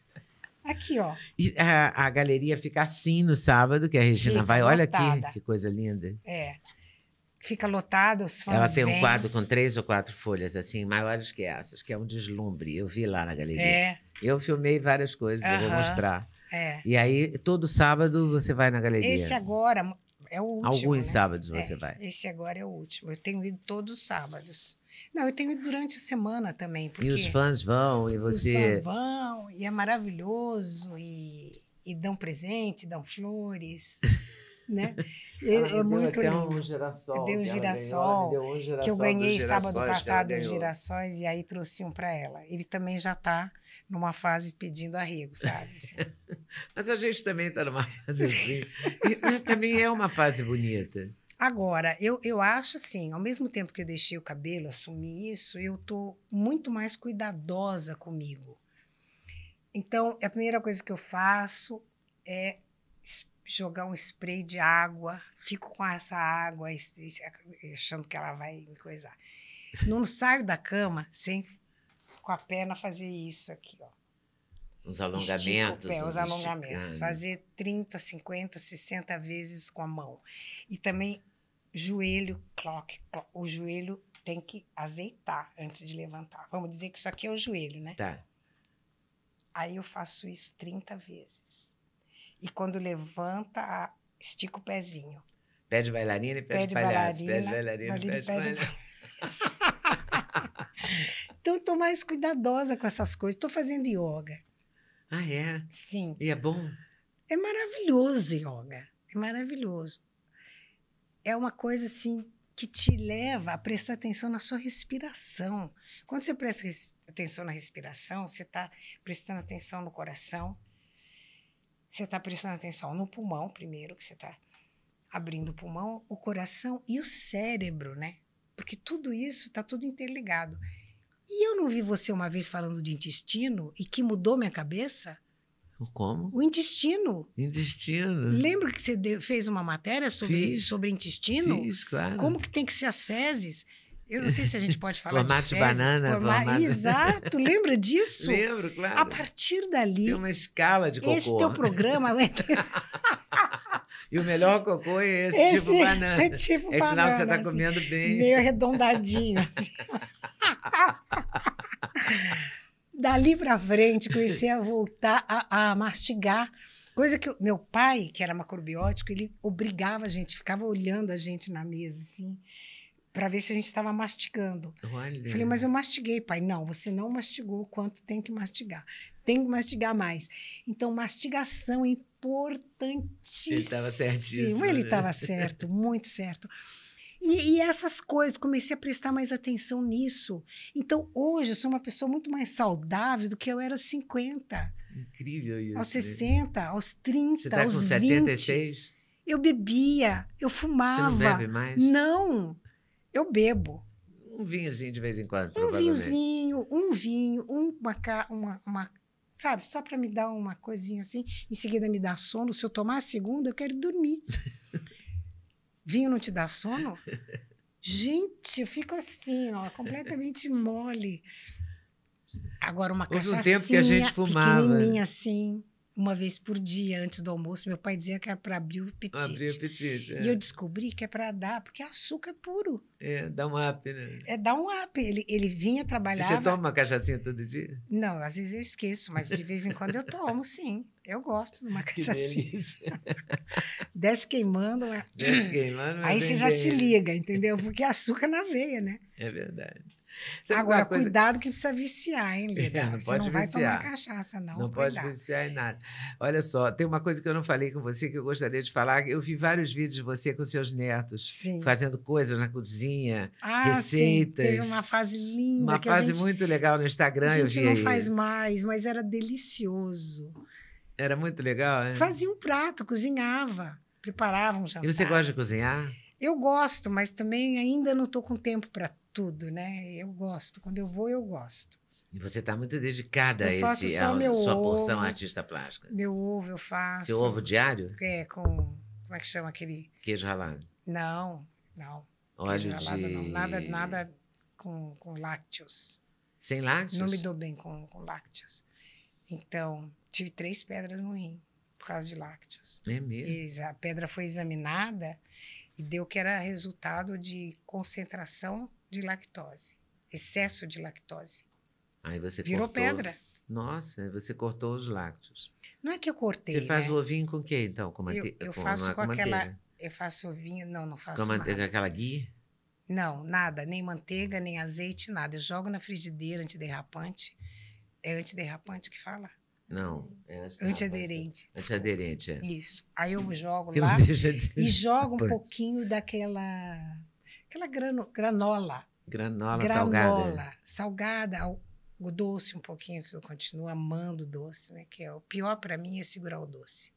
Aqui, ó. E a, a galeria fica assim no sábado, que a Regina Fica vai. Olha lotada. aqui, que coisa linda. É. Fica lotada, os fãs Ela tem um vêm. quadro com três ou quatro folhas, assim, maiores que essas, que é um deslumbre. Eu vi lá na galeria. É, Eu filmei várias coisas, eu vou mostrar. é. E aí, todo sábado você vai na galeria. Esse agora é o último. Alguns né? sábados você É, vai. Esse agora é o último. Eu tenho ido todos os sábados. Não, eu tenho ido durante a semana também, porque E os fãs vão, e os você. fãs vão, e é maravilhoso, e, e dão presente, dão flores, *laughs* né? É, é deu muito lindo. um girassol. Deu um girassol, ganhou, deu um que eu girassol ganhei sábado passado os girassóis e aí trouxe um para ela. Ele também já está numa fase pedindo arrego, sabe? Assim. *laughs* Mas a gente também está numa fase *laughs* assim. Mas também é uma fase bonita. Agora, eu, eu acho assim, ao mesmo tempo que eu deixei o cabelo, assumi isso, eu tô muito mais cuidadosa comigo. Então, a primeira coisa que eu faço é jogar um spray de água, fico com essa água, achando que ela vai me coisar. Não saio da cama sem com a perna fazer isso aqui, ó. Uns Estico o alongamentos. pé, os alongamentos. esticando. Fazer 30, 50, 60 vezes com a mão. E também joelho, clock, clock. O joelho tem que azeitar antes de levantar. Vamos dizer que isso aqui é o joelho, né? Tá. Aí eu faço isso 30 vezes. E quando levanta, estica o pezinho. Pé de bailarina e pé, Pé de palhaço. Pé de bailarina, bailarina e pé de pé de palhaço. *laughs* *laughs* Então, tô mais cuidadosa com essas coisas. Estou fazendo yoga. Ah, é? Sim. E é bom? É maravilhoso yoga. É maravilhoso. É uma coisa assim que te leva a prestar atenção na sua respiração. Quando você presta res- atenção na respiração, você está prestando atenção no coração. Você está prestando atenção no pulmão, primeiro, que você está abrindo o pulmão, o coração e o cérebro, né? Porque tudo isso está tudo interligado. E eu não vi você uma vez falando de intestino e que mudou minha cabeça? Como? O intestino. Intestino. Lembra que você fez uma matéria sobre, Fiz. sobre intestino? Fiz, claro. Como que tem que ser as fezes? Eu não sei se a gente pode falar Formato de de fezes. banana, formato- Exato, lembra *laughs* disso? Lembro, claro. A partir dali, Tem uma escala de cocô. esse teu programa *laughs* E o melhor cocô é esse, esse tipo banana. é tipo sinal que você banana, está assim, comendo bem. meio arredondadinho. assim. *laughs* Dali para frente, comecei a voltar a, a mastigar. Coisa que o- meu pai, que era macrobiótico, ele obrigava a gente, ficava olhando a gente na mesa, assim, para ver se a gente estava mastigando. Olha. Falei, mas eu mastiguei, pai. Não, você não mastigou o quanto tem que mastigar. Tem que mastigar mais. Então, mastigação é importantíssimo. Ele estava certíssimo, Ele né? estava certo, muito certo. E, e essas coisas, comecei a prestar mais atenção nisso. Então, hoje, eu sou uma pessoa muito mais saudável do que eu era aos 50, Incrível isso. aos né? 60, aos 30, Você está com aos 20. 76? Eu bebia, eu Você fumava. não bebe mais? Não, eu bebo. Um vinhozinho de vez em quando, Um vinhozinho, um vinho, um- uma, uma, uma sabe, só para me dar uma coisinha assim, em seguida me dá sono. Se eu tomar a segunda, eu quero dormir. *laughs* Vinho não te dá sono? Gente, eu fico assim, ó, completamente mole. Agora, uma Houve um tempo que a gente fumava. pequenininha assim, uma vez por dia, antes do almoço. Meu pai dizia que era para abrir o apetite. Abrir o apetite. É. E eu descobri que é para dar, porque é açúcar puro. É, dá um up, né? É dar um up. Ele, ele vinha trabalhar. você toma uma cachaçinha todo dia? Não, às vezes eu esqueço, mas de vez em quando eu tomo, sim. Eu gosto de uma *laughs* cachaçinha. Desce queimando. é- Desce queimando, mas Aí você já se liga, entendeu? Porque é açúcar na veia, né? É verdade. Sabe Agora, coisa- cuidado que precisa viciar, hein, *laughs* Leda? É, não você pode não vai viciar. tomar cachaça, não. Não pode cuidado. viciar em nada. Olha só, tem uma coisa que eu não falei com você que eu gostaria de falar. Eu vi vários vídeos de você com seus netos, Sim. fazendo coisas na cozinha. Ah, receitas. Sim, teve uma fase linda Uma fase a gente, muito legal no Instagram, a eu gente via não faz isso. mais, mas era delicioso. Era muito legal, né? Fazia um prato, cozinhava, preparava um jantar. E você gosta de cozinhar? Eu gosto, mas também ainda não estou com tempo para tudo, né? Eu gosto. Quando eu vou, eu gosto. E você está muito dedicada Eu a esse, a sua porção ovo. artista plástica. Meu ovo eu faço. Seu ovo diário? É, com. Como é que chama aquele. Queijo ralado. Não, não. Óleo queijo ralado de... não. Nada, nada com, com lácteos. Sem lácteos? Não me dou bem com, com lácteos. Então, tive três pedras no rim por causa de lácteos. É mesmo? E a pedra foi examinada e deu que era resultado de concentração de lactose, excesso de lactose. Aí você Virou cortou... pedra. Nossa, você cortou os lácteos. Não é que eu cortei, você faz né? o ovinho com o quê, então? Com mante... eu com, faço com aquela- manteiga? Eu faço vinho, não, não faço Com nada. manteiga, aquela guia? Não, nada, nem manteiga, nem azeite, nada. Eu jogo na frigideira antiderrapante. É antiderrapante que fala? Não. É anti- Antiaderente. Antiaderente, é. Isso. Aí eu jogo Que lá e jogo um *laughs* pouquinho daquela aquela grano, granola. Granola, granola. salgada. Salgada, o doce um pouquinho, que eu continuo amando doce, né? Que é o pior para mim é segurar o doce.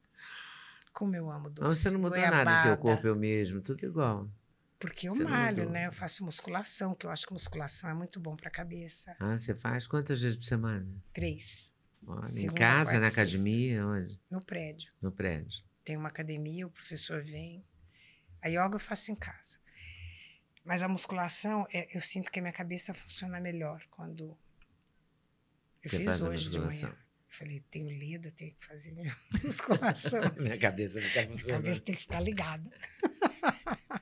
Como eu amo doce. Não, você não mudou nada, seu corpo é o mesmo, tudo igual. Porque eu Você malho, né? Eu faço musculação, que eu acho que musculação é muito bom para a cabeça. Ah, você faz quantas vezes por semana? Três, Olha, em casa, quarta na e sexta. academia, onde? no prédio. No prédio. Tem uma academia, o professor vem. A yoga eu faço em casa. Mas a musculação, é- eu sinto que a minha cabeça funciona melhor quando. Eu Você fiz hoje de manhã. Falei, tenho lida, tenho que fazer minha *laughs* musculação. *laughs* Minha cabeça não está Minha funcionando. cabeça tem que ficar ligada. *laughs*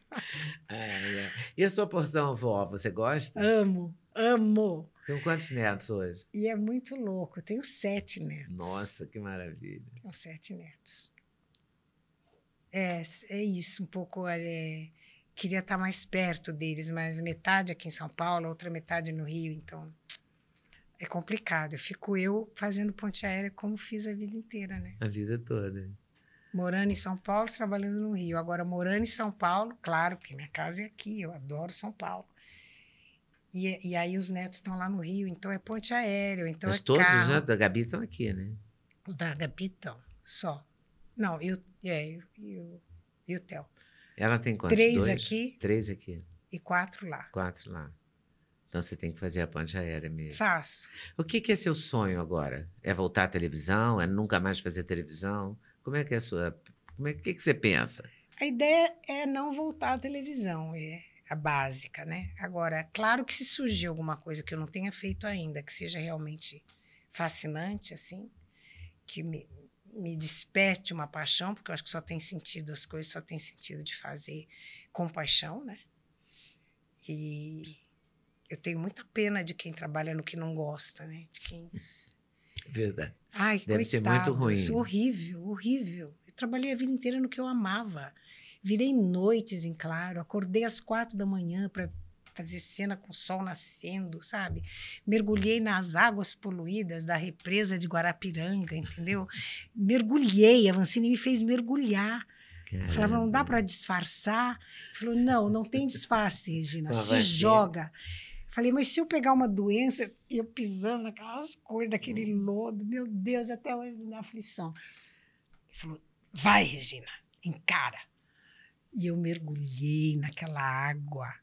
Ah, é. E a sua porção vó, você gosta? Amo, amo. Tem quantos netos hoje? E é muito louco. Eu tenho sete netos. Nossa, que maravilha. Tenho sete netos. É, é isso, um pouco. é, queria estar mais perto deles, mas metade aqui em São Paulo, outra metade no Rio, então é complicado. Eu fico eu fazendo ponte aérea como fiz a vida inteira, né? A vida toda. Morando em São Paulo, trabalhando no Rio. Agora, morando em São Paulo, claro, porque minha casa é aqui, eu adoro São Paulo. E, e aí os netos estão lá no Rio, então é ponte aérea, então Mas é todos carro. já da Gabi estão aqui, né? Os da Gabi estão, só. Não, eu, é, eu, eu, e o Theo. Ela tem quantos? Três Dois? aqui. Três aqui. E quatro lá. Quatro lá. Então você tem que fazer a ponte aérea mesmo. Faço. O que, que é seu sonho agora? É voltar à televisão? É nunca mais fazer televisão? Como é que é a sua. Como é que, que você pensa? A ideia é não voltar à televisão, é a básica, né? Agora, claro que se surgir alguma coisa que eu não tenha feito ainda, que seja realmente fascinante, assim, que me, me desperte uma paixão, porque eu acho que só tem sentido, as coisas só tem sentido de fazer com paixão, né? E eu tenho muita pena de quem trabalha no que não gosta, né? De quem. Verdade. Ai, Deve ser muito ruim. Horrível, horrível. Eu trabalhei a vida inteira no que eu amava. Virei noites em claro, acordei às quatro da manhã para fazer cena com o sol nascendo, sabe? Mergulhei nas águas poluídas da represa de Guarapiranga, entendeu? Mergulhei, a Vancini me fez mergulhar. Eu falava, não dá para disfarçar. Falou, não, não tem disfarce, Regina, se joga. Falei, mas se eu pegar uma doença, eu pisando naquelas coisas, daquele Hum. lodo, meu Deus, até hoje me dá aflição. Ele falou, vai, Regina, encara. E eu mergulhei naquela água.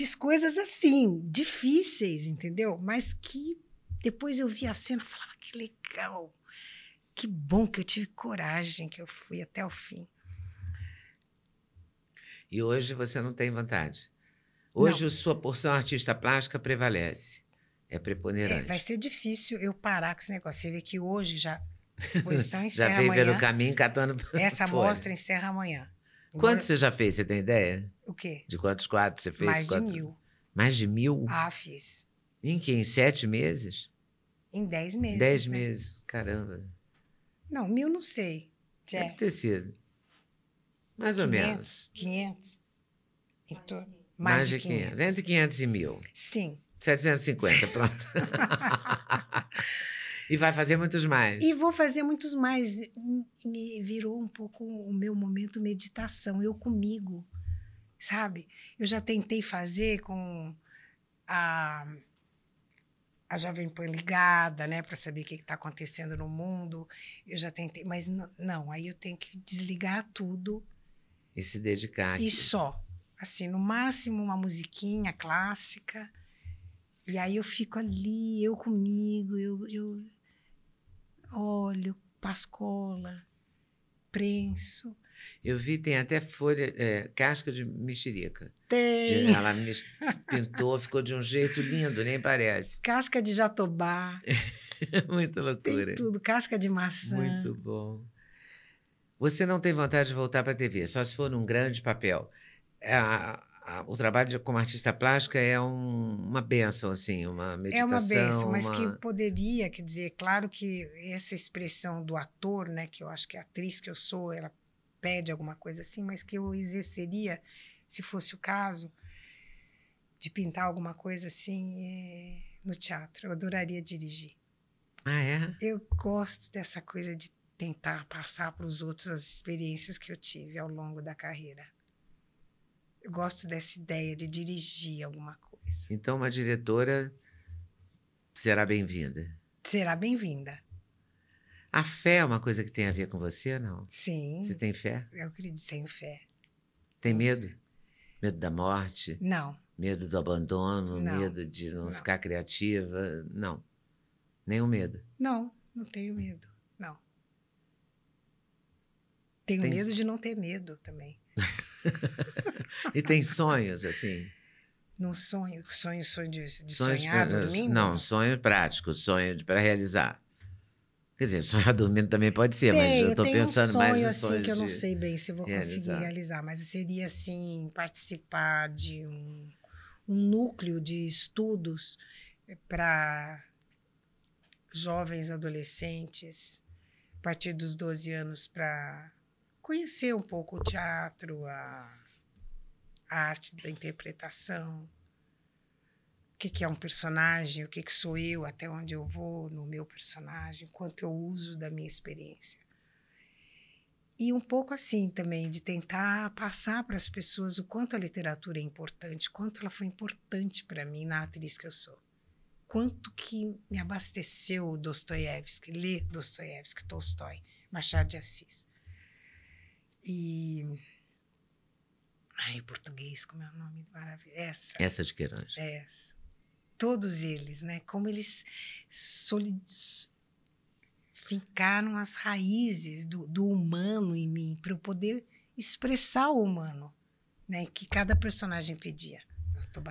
Fiz coisas assim, difíceis, entendeu? Mas que depois eu vi a cena e falava, que legal. Que bom que eu tive coragem, que eu fui até o fim. E hoje você não tem vontade. Hoje a sua porção artista plástica prevalece. É É, preponderante. vai ser difícil eu parar com esse negócio. Você vê que hoje já a *laughs* exposição Já encerra veio amanhã. pelo caminho catando. Essa folha. mostra encerra amanhã. Quantos você já fez? Você tem ideia? O quê? De quantos quadros você fez? Mais de Quantos- mil. Mais de mil? Ah, fiz. Em que? Em sete meses? Em dez meses. Dez né? meses. Caramba. Não, mil não sei. Deve Jeff. ter sido. Mais ou 500. menos. 500? Em tor- Mais, de 500. Entre 500 e mil. Sim. 750, pronto. *laughs* e vai fazer muitos mais. E vou fazer muitos mais. Me- virou um pouco o meu momento meditação, eu comigo, sabe? Eu já tentei fazer com a, a Jovem Pan ligada, né, para saber o que está acontecendo no mundo. Eu já tentei, mas não, aí eu tenho que desligar tudo E se dedicar. e aqui. só. Assim, no máximo uma musiquinha clássica E aí eu fico ali, eu comigo, eu, eu olho, passo cola, prenso. Eu vi, tem até folha, é, casca de mexerica. Tem. Ela me pintou, ficou de um jeito lindo, nem parece. Casca de jatobá. *laughs* Muita loucura. Tem tudo, casca de maçã. Muito bom. Você não tem vontade de voltar para a TV, só se for num grande papel. É, a, a, o trabalho como artista plástica é um, uma benção, assim, uma meditação. É uma benção, mas uma... que poderia, quer dizer, claro que essa expressão do ator, né, que eu acho que a atriz que eu sou, ela pede alguma coisa assim, mas que eu exerceria, se fosse o caso, de pintar alguma coisa assim é, no teatro. Eu adoraria dirigir. Ah, é? Eu gosto dessa coisa de tentar passar para os outros as experiências que eu tive ao longo da carreira. Eu gosto dessa ideia de dirigir alguma coisa. Então, uma diretora será bem-vinda. Será bem-vinda. A fé é uma coisa que tem a ver com você, não? Sim. Você tem fé? Eu acredito, tenho fé. Tem medo? Medo da morte? Não. Medo do abandono? Não. Medo de não, Não. ficar criativa? Não. Nenhum medo. Não, não tenho medo. Não. Tenho Tem- medo de não ter medo também. *laughs* *laughs* E tem sonhos, assim? Não sonho, sonho, sonho de, de Sonhos sonhar pra- dormindo. Não, sonho prático, sonho para realizar. Quer dizer, *laughs* sonhar dormindo também pode ser, mas Tenho, eu estou pensando um sonho mais em assim sonhos que eu não sei bem se vou conseguir realizar. realizar, mas seria assim participar de um, um núcleo de estudos para jovens adolescentes a partir dos 12 anos para conhecer um pouco o teatro, a, a arte da interpretação, o que, que é um personagem, o que, que sou eu, até onde eu vou no meu personagem, quanto eu uso da minha experiência. E um pouco assim também, de tentar passar para as pessoas o quanto a literatura é importante, quanto ela foi importante para mim na atriz que eu sou. Quanto que me abasteceu Dostoiévski, ler Dostoiévski, Tolstói, Machado de Assis. E. Ai, em português, como é o nome maravilhoso? Essa. Essa de Queiroz. É, todos eles, né? Como eles soli- fincaram as raízes do, do humano em mim para eu poder expressar o humano, né? Que cada personagem pedia.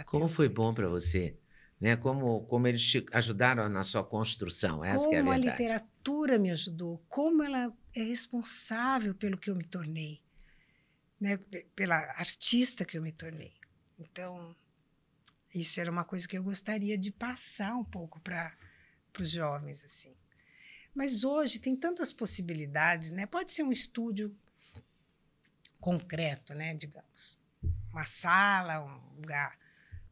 Como foi bom para você? Né? Como, como eles te ajudaram na sua construção? Essa que é a como a verdade. literatura me ajudou, como ela é responsável pelo que eu me tornei, né? Pela artista que eu me tornei. Então, isso era uma coisa que eu gostaria de passar um pouco para os jovens assim. Mas hoje tem tantas possibilidades, né? Pode ser um estúdio concreto, né? Digamos, uma sala, um lugar,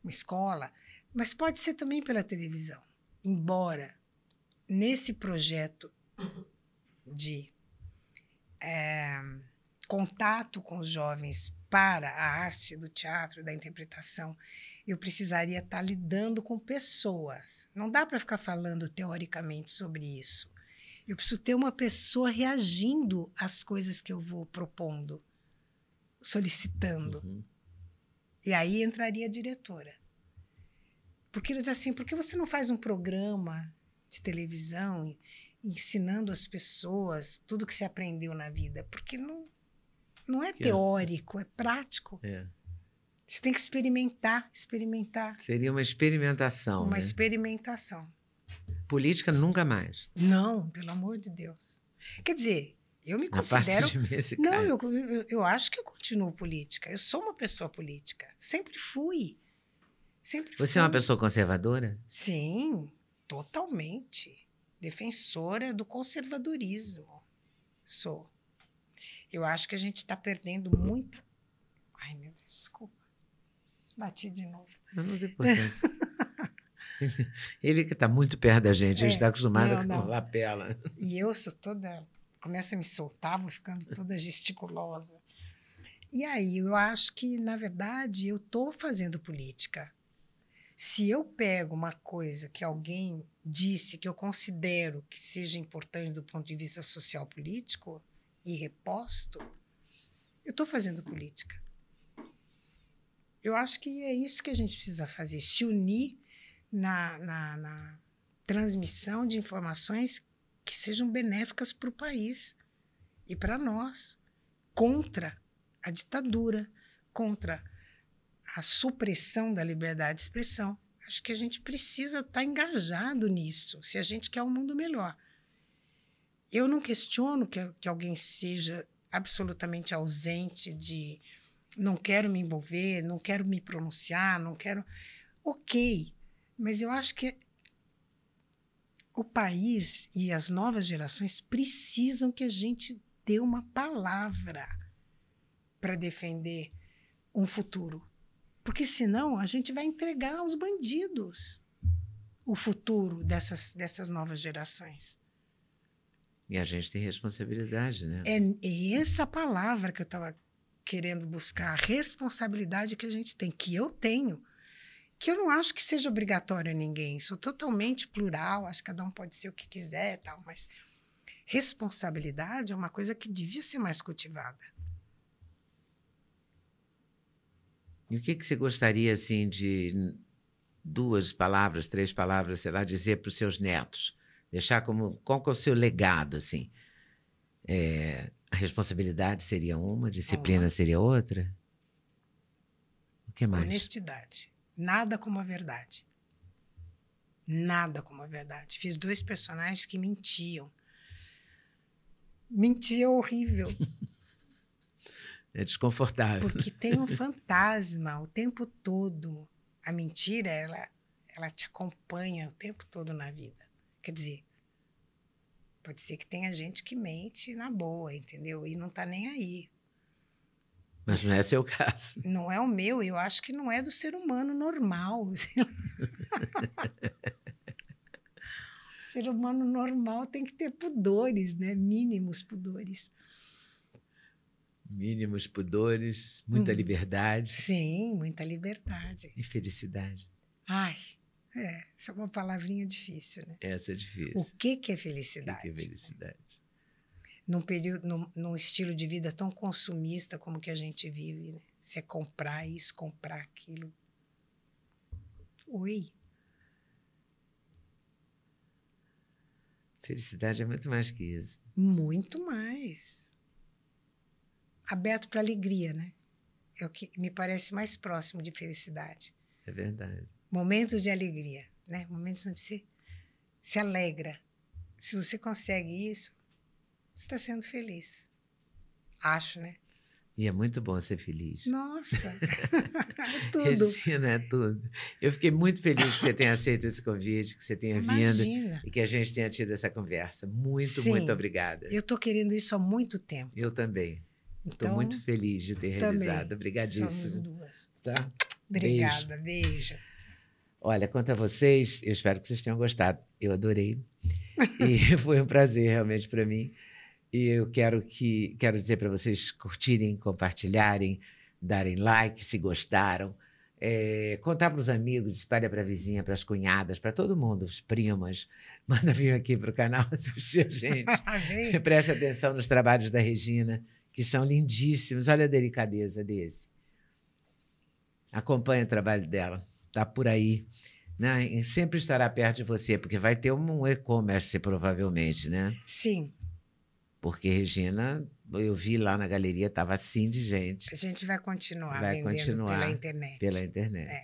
uma escola, mas pode ser também pela televisão. Embora nesse projeto de eh, contato com os jovens para a arte do teatro, da interpretação, eu precisaria estar lidando com pessoas. Não dá para ficar falando teoricamente sobre isso. Eu preciso ter uma pessoa reagindo às coisas que eu vou propondo, solicitando. Uhum. E aí entraria a diretora. Porque ela diz assim, por que você não faz um programa de televisão ensinando as pessoas tudo que você aprendeu na vida? Porque não, não é Que é- teórico, é prático. É. Você tem que experimentar, experimentar. Seria uma experimentação. uma né? experimentação. Política nunca mais. Não, pelo amor de Deus. Quer dizer, eu me Na considero. de Messi Não, eu, eu, eu acho que eu continuo política. Eu sou uma pessoa política. Sempre fui. Sempre Você é uma fui. pessoa conservadora? Sim, totalmente. Defensora do conservadorismo. Sou. Eu acho que a gente está perdendo muita. Ai, meu Deus, desculpa. Bati de novo. Não não tem importância. Ele que está muito perto da gente, É, está acostumado não, com não. lapela. E eu sou toda. Começo a me soltar, vou ficando toda gesticulosa. E aí eu acho que, na verdade, eu estou fazendo política. Se eu pego uma coisa que alguém disse que eu considero que seja importante do ponto de vista social político e reposto, eu estou fazendo política. Eu acho que é isso que a gente precisa fazer, se unir na, na, na transmissão de informações que sejam benéficas para o país e para nós, contra a ditadura, contra a supressão da liberdade de expressão. Acho que a gente precisa estar tá engajado nisso, se a gente quer um mundo melhor. Eu não questiono que, que alguém seja absolutamente ausente de não quero me envolver, não quero me pronunciar, não quero. Ok, mas eu acho que o país e as novas gerações precisam que a gente dê uma palavra para defender um futuro. Porque senão a gente vai entregar aos bandidos o futuro dessas, dessas novas gerações. E a gente tem responsabilidade, né? É, é essa palavra que eu estava querendo buscar, a responsabilidade que a gente tem, que eu tenho que eu não acho que seja obrigatório a ninguém. Sou totalmente plural, acho que cada um pode ser o que quiser, tal, mas responsabilidade é uma coisa que devia ser mais cultivada. E o que, que você gostaria assim de duas palavras, três palavras, sei lá, dizer para os seus netos? Deixar como qual é o seu legado assim? É, a responsabilidade seria uma, a disciplina uma. seria outra. O que mais? Honestidade. Nada como a verdade. Nada como a verdade. Fiz dois personagens que mentiam. Mentia horrível. *laughs* É desconfortável. Porque tem um fantasma o tempo todo. A mentira, ela, ela te acompanha o tempo todo na vida. Quer dizer, pode ser que tenha gente que mente na boa, entendeu? E não tá nem aí. Mas não é seu caso. *laughs* Não é o meu, eu acho que não é do ser humano normal. o *laughs* ser humano normal tem que ter pudores, né? Mínimos pudores. Mínimos pudores, muita hum. liberdade. Sim, muita liberdade. E felicidade. Ai, é, essa é uma palavrinha difícil, né? Essa é difícil. O que, que é felicidade? O que, que é felicidade? num período, num, num, estilo de vida tão consumista como que a gente vive, né? Se é comprar isso, comprar aquilo. Oi. Felicidade é muito mais que isso. Muito mais. Aberto para alegria, né? É o que me parece mais próximo de felicidade. É verdade. Momentos de alegria, né? Momentos onde você se alegra. Se você consegue isso, você está sendo feliz. Acho, né? E é muito bom ser feliz. Nossa, é *laughs* tudo. Regina, é tudo. Eu fiquei muito feliz que você tenha aceito esse convite, que você tenha Imagina. vindo e que a gente tenha tido essa conversa. Muito, Sim, muito obrigada. Eu estou querendo isso há muito tempo. Eu também. Estou então, muito feliz de ter realizado. Obrigadíssimo. Somos duas. Tá? Obrigada, beijo. beijo. Olha, quanto a vocês, eu espero que vocês tenham gostado. Eu adorei. *laughs* e *laughs* foi um prazer realmente para mim. E eu quero que quero dizer para vocês curtirem, compartilharem, darem like se gostaram, é, contar para os amigos, espalha para a vizinha, para as cunhadas, para todo mundo, os primas. *laughs* Manda vir aqui para o canal assistir a gente. Preste atenção nos trabalhos da Regina, que são lindíssimos. Olha a delicadeza desse. Acompanhe o trabalho dela. Está por aí. Né? E sempre estará perto de você, porque vai ter um e-commerce, provavelmente, né? Sim. Porque Regina, eu vi lá na galeria, estava assim de gente. A gente vai continuar vai vendendo continuar pela internet. Pela internet. É.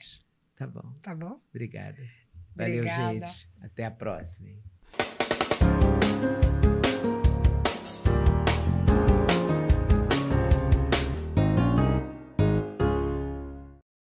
Tá bom. Tá bom? Obrigada. Valeu, Obrigada. gente. Até a próxima.